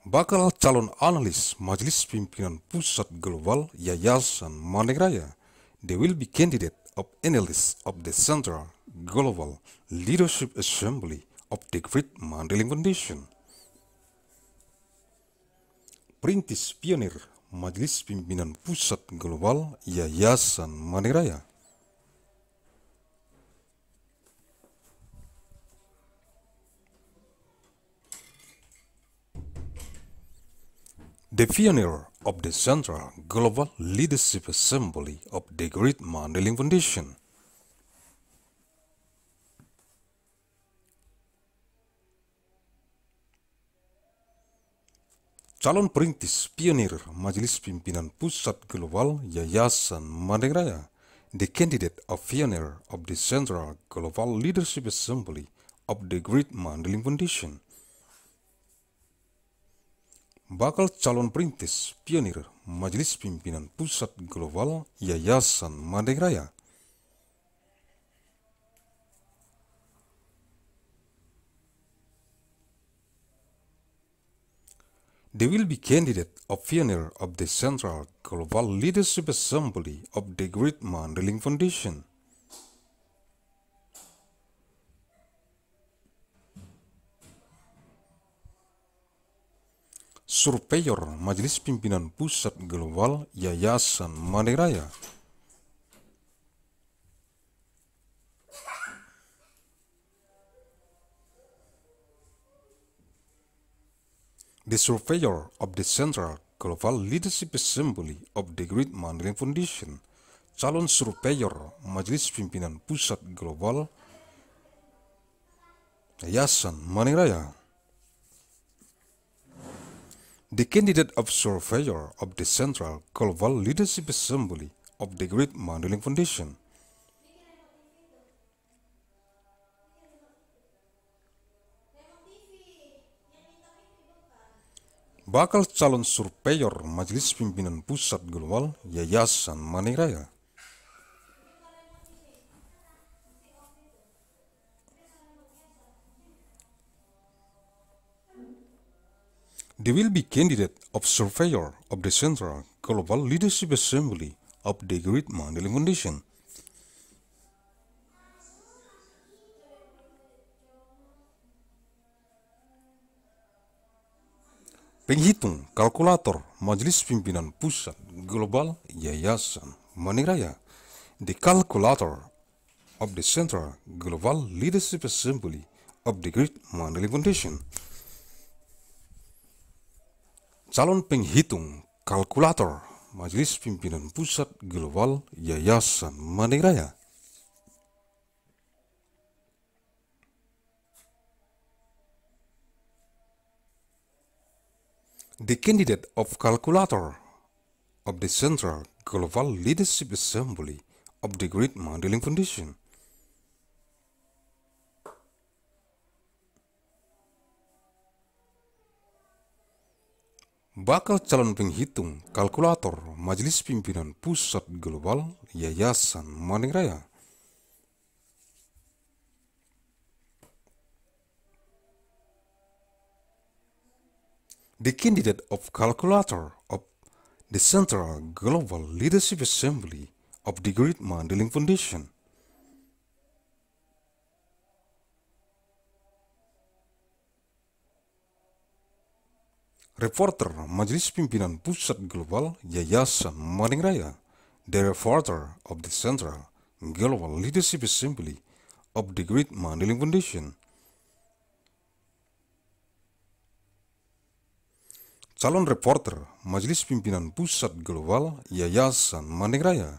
Bakal calon analis Majelis Pimpinan Pusat Global Yayasan Maniraya. They will be candidate of analysts of the Central Global Leadership Assembly of the Great Mandela Foundation. Perintis Pionir Majelis Pimpinan Pusat Global Yayasan Maniraya. The pioneer of the Central Global Leadership Assembly of the Great Mandela Foundation. Calon perintis pionir Majelis Pimpinan Pusat Global Yayasan Maniraya, the candidate of pioneer of the Central Global Leadership Assembly of the Great Mandela Foundation. Bakal calon perintis pionir Majelis Pimpinan Pusat Global Yayasan Maniraya. They will be candidate of pioneer of the Central Global Leadership Assembly of the Great Mandela Foundation. Surveyor Majelis Pimpinan Pusat Global Yayasan Maniraya. The surveyor of the Central Global Leadership Assembly of the Great Mandela Foundation, calon surveyor Majelis Pimpinan Pusat Global Yayasan Maniraya. The candidate of surveyor of the Central Global Leadership Assembly of the Great Mandela Foundation. Bakal calon surveyor Majelis Pimpinan Pusat Global Yayasan Maniraya. They will be candidate of surveyor of the Central Global Leadership Assembly of the Great Mandela Foundation. Penghitung kalkulator Majelis Pimpinan Pusat Global Yayasan Maniraya, the calculator of the Central Global Leadership Assembly of the Great Mandela Foundation. Calon penghitung kalkulator Majelis Pimpinan Pusat Global Yayasan Maniraya. The candidate of calculator of the Central Global Leadership Assembly of the Great Mandela Foundation. Bakal calon penghitung kalkulator Majelis Pimpinan Pusat Global Yayasan Maniraya. The candidate of calculator of the Central Global Leadership Assembly of the Great Mandela Foundation. Reporter Majelis Pimpinan Pusat Global Yayasan Maniraya, the reporter of the Central Global Leadership Assembly of the Great Mandela Foundation. Calon reporter Majelis Pimpinan Pusat Global Yayasan Maniraya.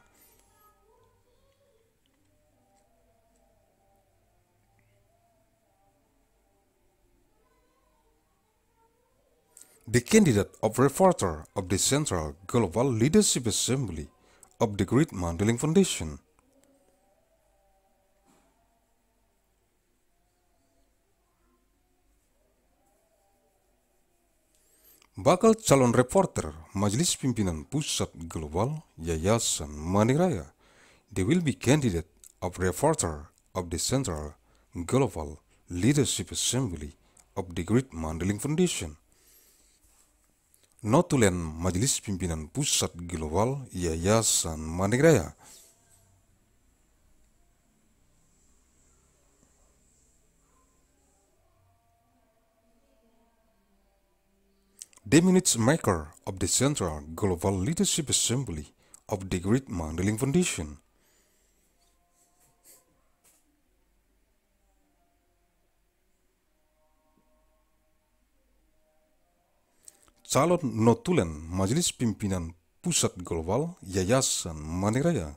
The candidate of reporter of the Central Global Leadership Assembly of the Great Mandela Foundation. Bakal calon reporter Majelis Pimpinan Pusat Global Yayasan Maniraya. They will be candidate of reporter of the Central Global Leadership Assembly of the Great Mandela Foundation. Notulen Majelis Pimpinan Pusat Global Yayasan Maniraya. The minutes maker of the Central Global Leadership Assembly of the Great Mandela Foundation. Calon notulen Majelis Pimpinan Pusat Global Yayasan Maniraya,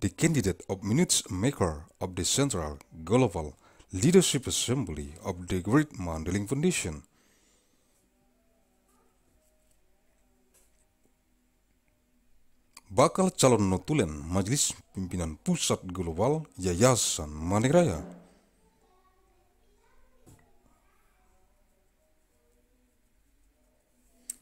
the candidate of minutes maker of the Central Global Leadership Assembly of the Great Mandela Foundation. Bakal calon notulen Majelis Pimpinan Pusat Global Yayasan Maniraya.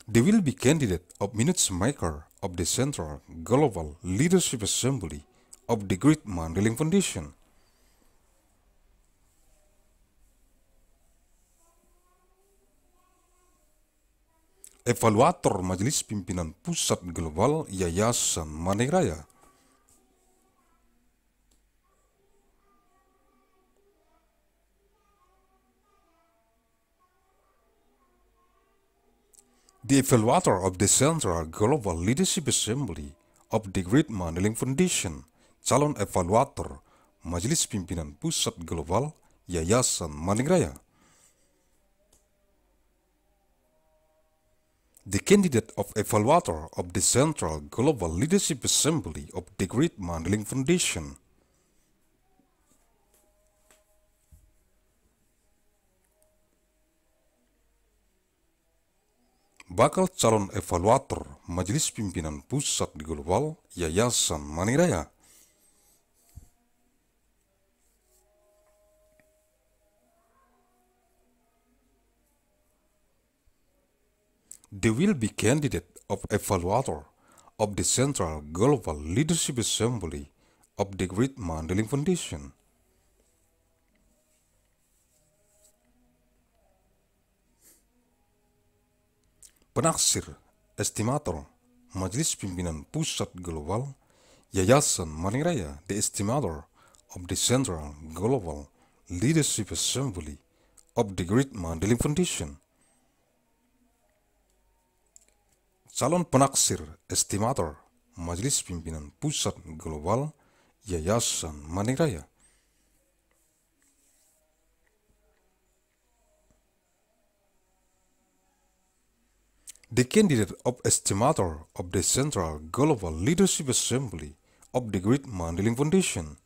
They will be candidate of minutes maker of the Central Global Leadership Assembly of the Great Mandela Foundation. Evaluator Majelis Pimpinan Pusat Global Yayasan Maniraya. The evaluator of the Central Global Leadership Assembly of the Great Mandela Foundation, calon evaluator Majelis Pimpinan Pusat Global Yayasan Maniraya. The candidate of evaluator of the Central Global Leadership Assembly of the Great Mandela Foundation. Bakal calon evaluator Majelis Pimpinan Pusat Global Yayasan Maniraya. They will be candidate of evaluator of the Central Global Leadership Assembly of the Great Mandailing Foundation. Penaksir Estimator Majelis Pimpinan Pusat Global Yayasan Maniraya the Estimator of the Central Global Leadership Assembly of the Great Mandailing Foundation. Calon penaksir estimator Majelis Pimpinan Pusat Global Yayasan Maniraya. The candidate of estimator of the Central Global Leadership Assembly of the Great Mandailing Foundation.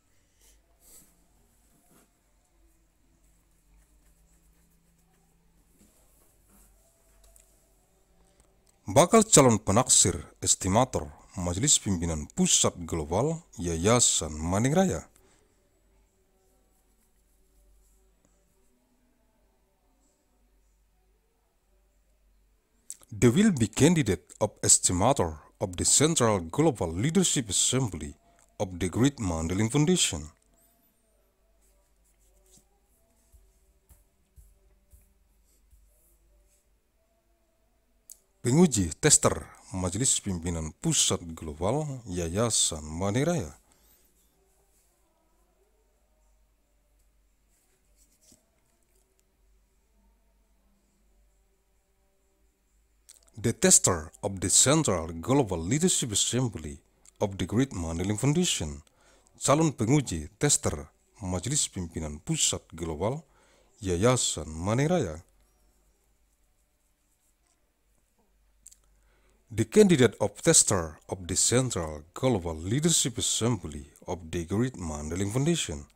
Bakal calon penaksir estimator Majelis Pimpinan Pusat Global Yayasan Maniraya. They will be candidate of estimator of the Central Global Leadership Assembly of the Great Mandailing Foundation. Penguji tester Majelis Pimpinan Pusat Global Yayasan Maniraya. The tester of the Central Global Leadership Assembly of the Great Mandailing Foundation, calon penguji tester Majelis Pimpinan Pusat Global Yayasan Maniraya. The candidate of tester of the Central Global Leadership Assembly of the Great Mandailing Foundation.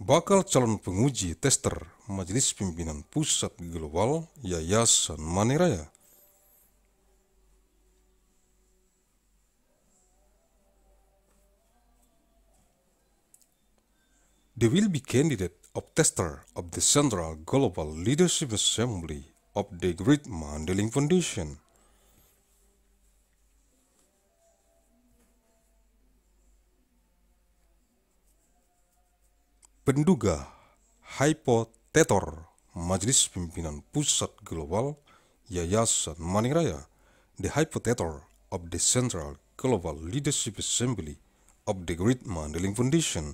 Bakal calon penguji tester Majelis Pimpinan Pusat Global Yayasan Maniraya. They will be candidate of tester of the Central Global Leadership Assembly of the Great Mandailing Foundation. Penduga Hypotetor Majelis Pimpinan Pusat Global Yayasan Maniraya The Hypotetor of the Central Global Leadership Assembly of the Great Mandailing Foundation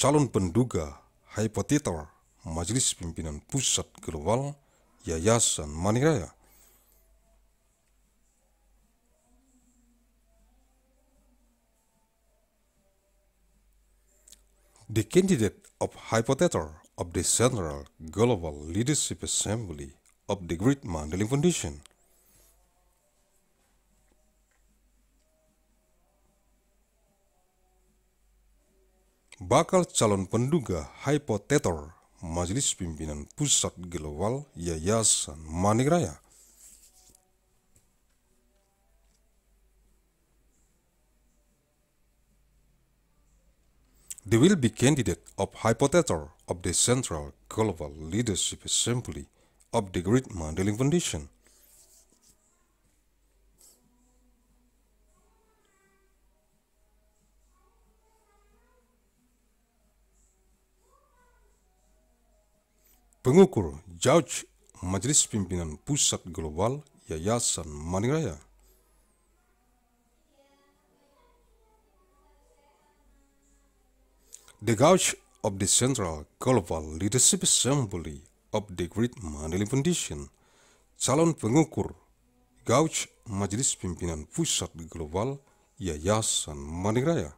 calon penduga hypotetor Majelis Pimpinan Pusat Global Yayasan Maniraya. The candidate of hypotetor of the Central Global Leadership Assembly of the Great Mandailing Foundation bakal calon penduga hypotetor Majelis Pimpinan Pusat Global Yayasan Maniraya. They will be candidate of hypotetor of the Central Global Leadership Assembly of the Great Mandailing Foundation. Pengukur Judge Majelis Pimpinan Pusat Global Yayasan Maniraya. The Gauge of the Central Global Leadership Assembly of the Great Mandailing Foundation, calon pengukur Gauge Majelis Pimpinan Pusat Global Yayasan Maniraya.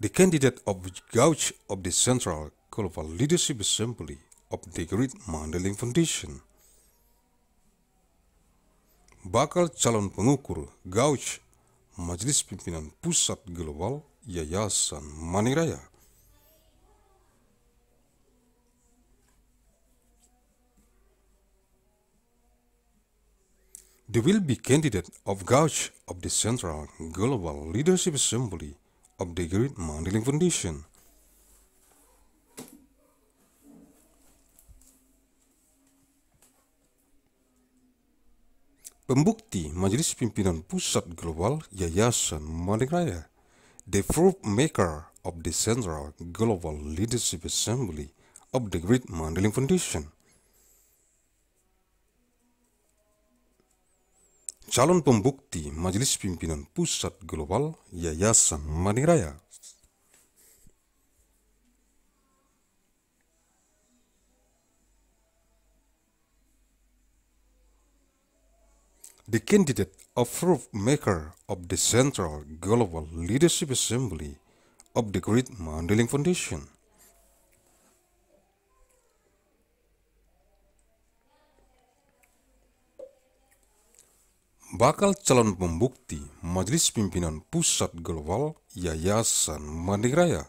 The candidate of Gauge of the Central Global Leadership Assembly of the Great Mandailing Foundation. Bakal calon pengukur Gauge Majelis Pimpinan Pusat Global Yayasan Maniraya. They will be candidate of Gauch of the Central Global Leadership Assembly of the Great Mandela Foundation. Pembukti Majelis Pimpinan Pusat Global Yayasan Raya, the fruit maker of the Central Global Leadership Assembly of the Great Mandela Foundation. Calon pembukti Majelis Pimpinan Pusat Global Yayasan Raya. the candidate of fruit maker of the Central Global Leadership Assembly of the Great Mandela Foundation. Bakal calon pembukti Majelis Pimpinan Pusat Global Yayasan Mandiraya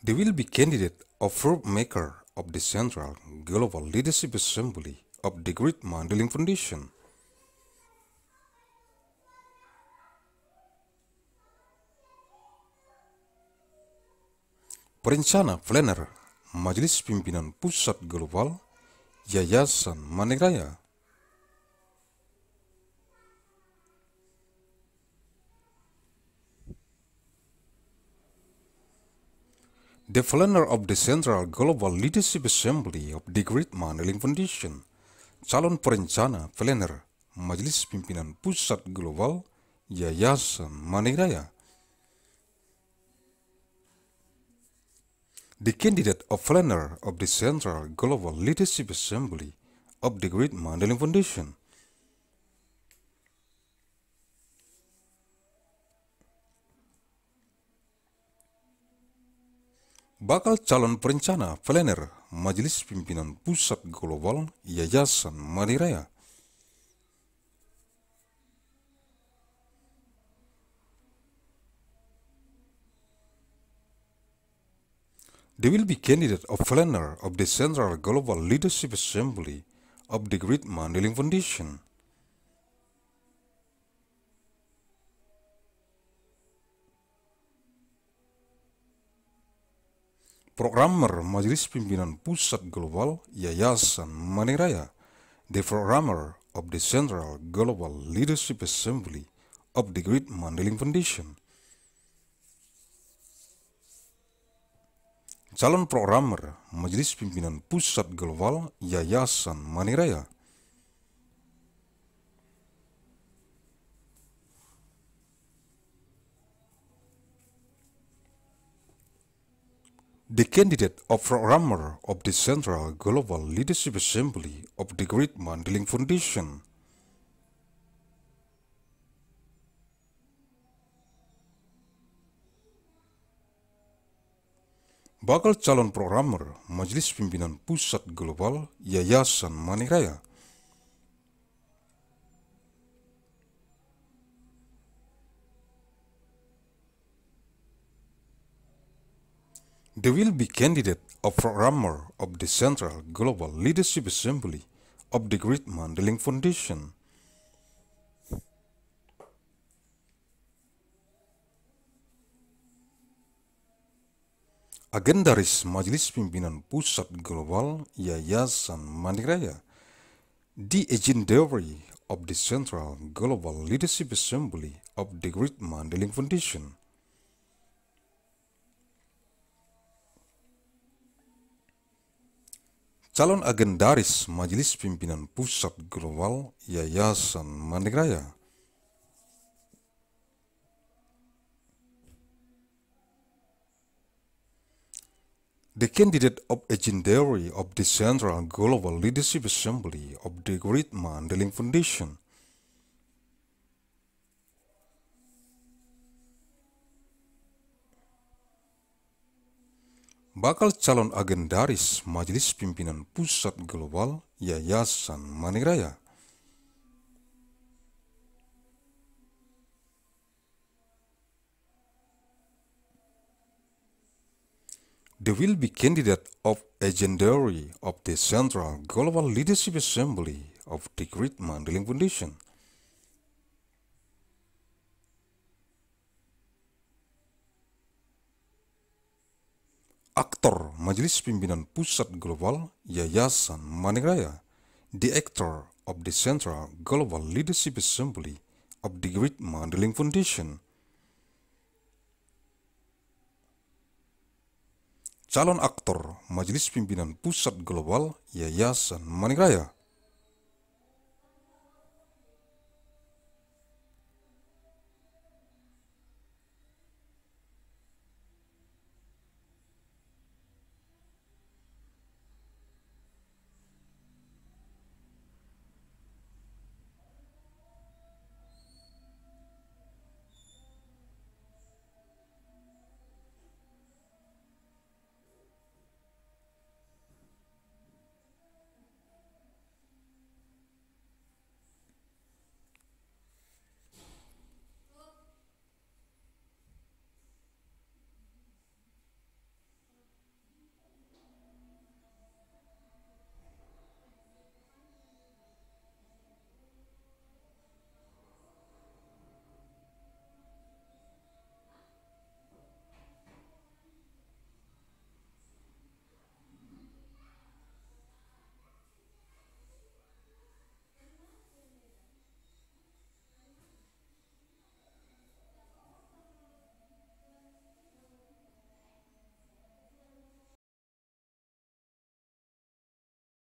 They will be candidate of fruit maker of the Central Global Leadership Assembly of the Great Mandela Foundation. Perencana Planner Majelis Pimpinan Pusat Global Yayasan Manegraya the founder of the Central Global Leadership Assembly of the Great Mandela Foundation, calon perencana planner Majelis Pimpinan Pusat Global Yayasan Maniraya. The candidate of planner of the Central Global Leadership Assembly of the Great Mandela Foundation, bakal calon perencana planner Majelis Pimpinan Pusat Global Yayasan Maniraya. They will be candidate of planner of the Central Global Leadership Assembly of the Great Mandela Foundation. Programmer Majelis Pimpinan Pusat Global Yayasan Maniraya, the programmer of the Central Global Leadership Assembly of the Great Mandela Foundation. Calon programmer Majelis Pimpinan Pusat Global Yayasan Maniraya, the candidate of programmer of the Central Global Leadership Assembly of the Great Mandela Foundation. Bakal calon programmer Majelis Pimpinan Pusat Global Yayasan Maniraya They will be candidate of programmer of the Central Global Leadership Assembly of the Great Mandela Foundation. Agendaris Majelis Pimpinan Pusat Global Yayasan Mandiraya The Agendary of the Central Global Leadership Assembly of the Great Mandela Foundation calon agendaris Majelis Pimpinan Pusat Global Yayasan Mandigraya. The candidate of agendary of the Central Global Leadership Assembly of the Great Mandela Foundation bakal calon agendaris Majelis Pimpinan Pusat Global Yayasan Maniraya. They will be candidate of agendary of the Central Global Leadership Assembly of the Great Mandailing Foundation. Aktor Majelis Pimpinan Pusat Global Yayasan Manigraya, the actor of the Central Global Leadership Assembly of the Great Mandailing Foundation. Calon aktor Majelis Pimpinan Pusat Global Yayasan Manigraya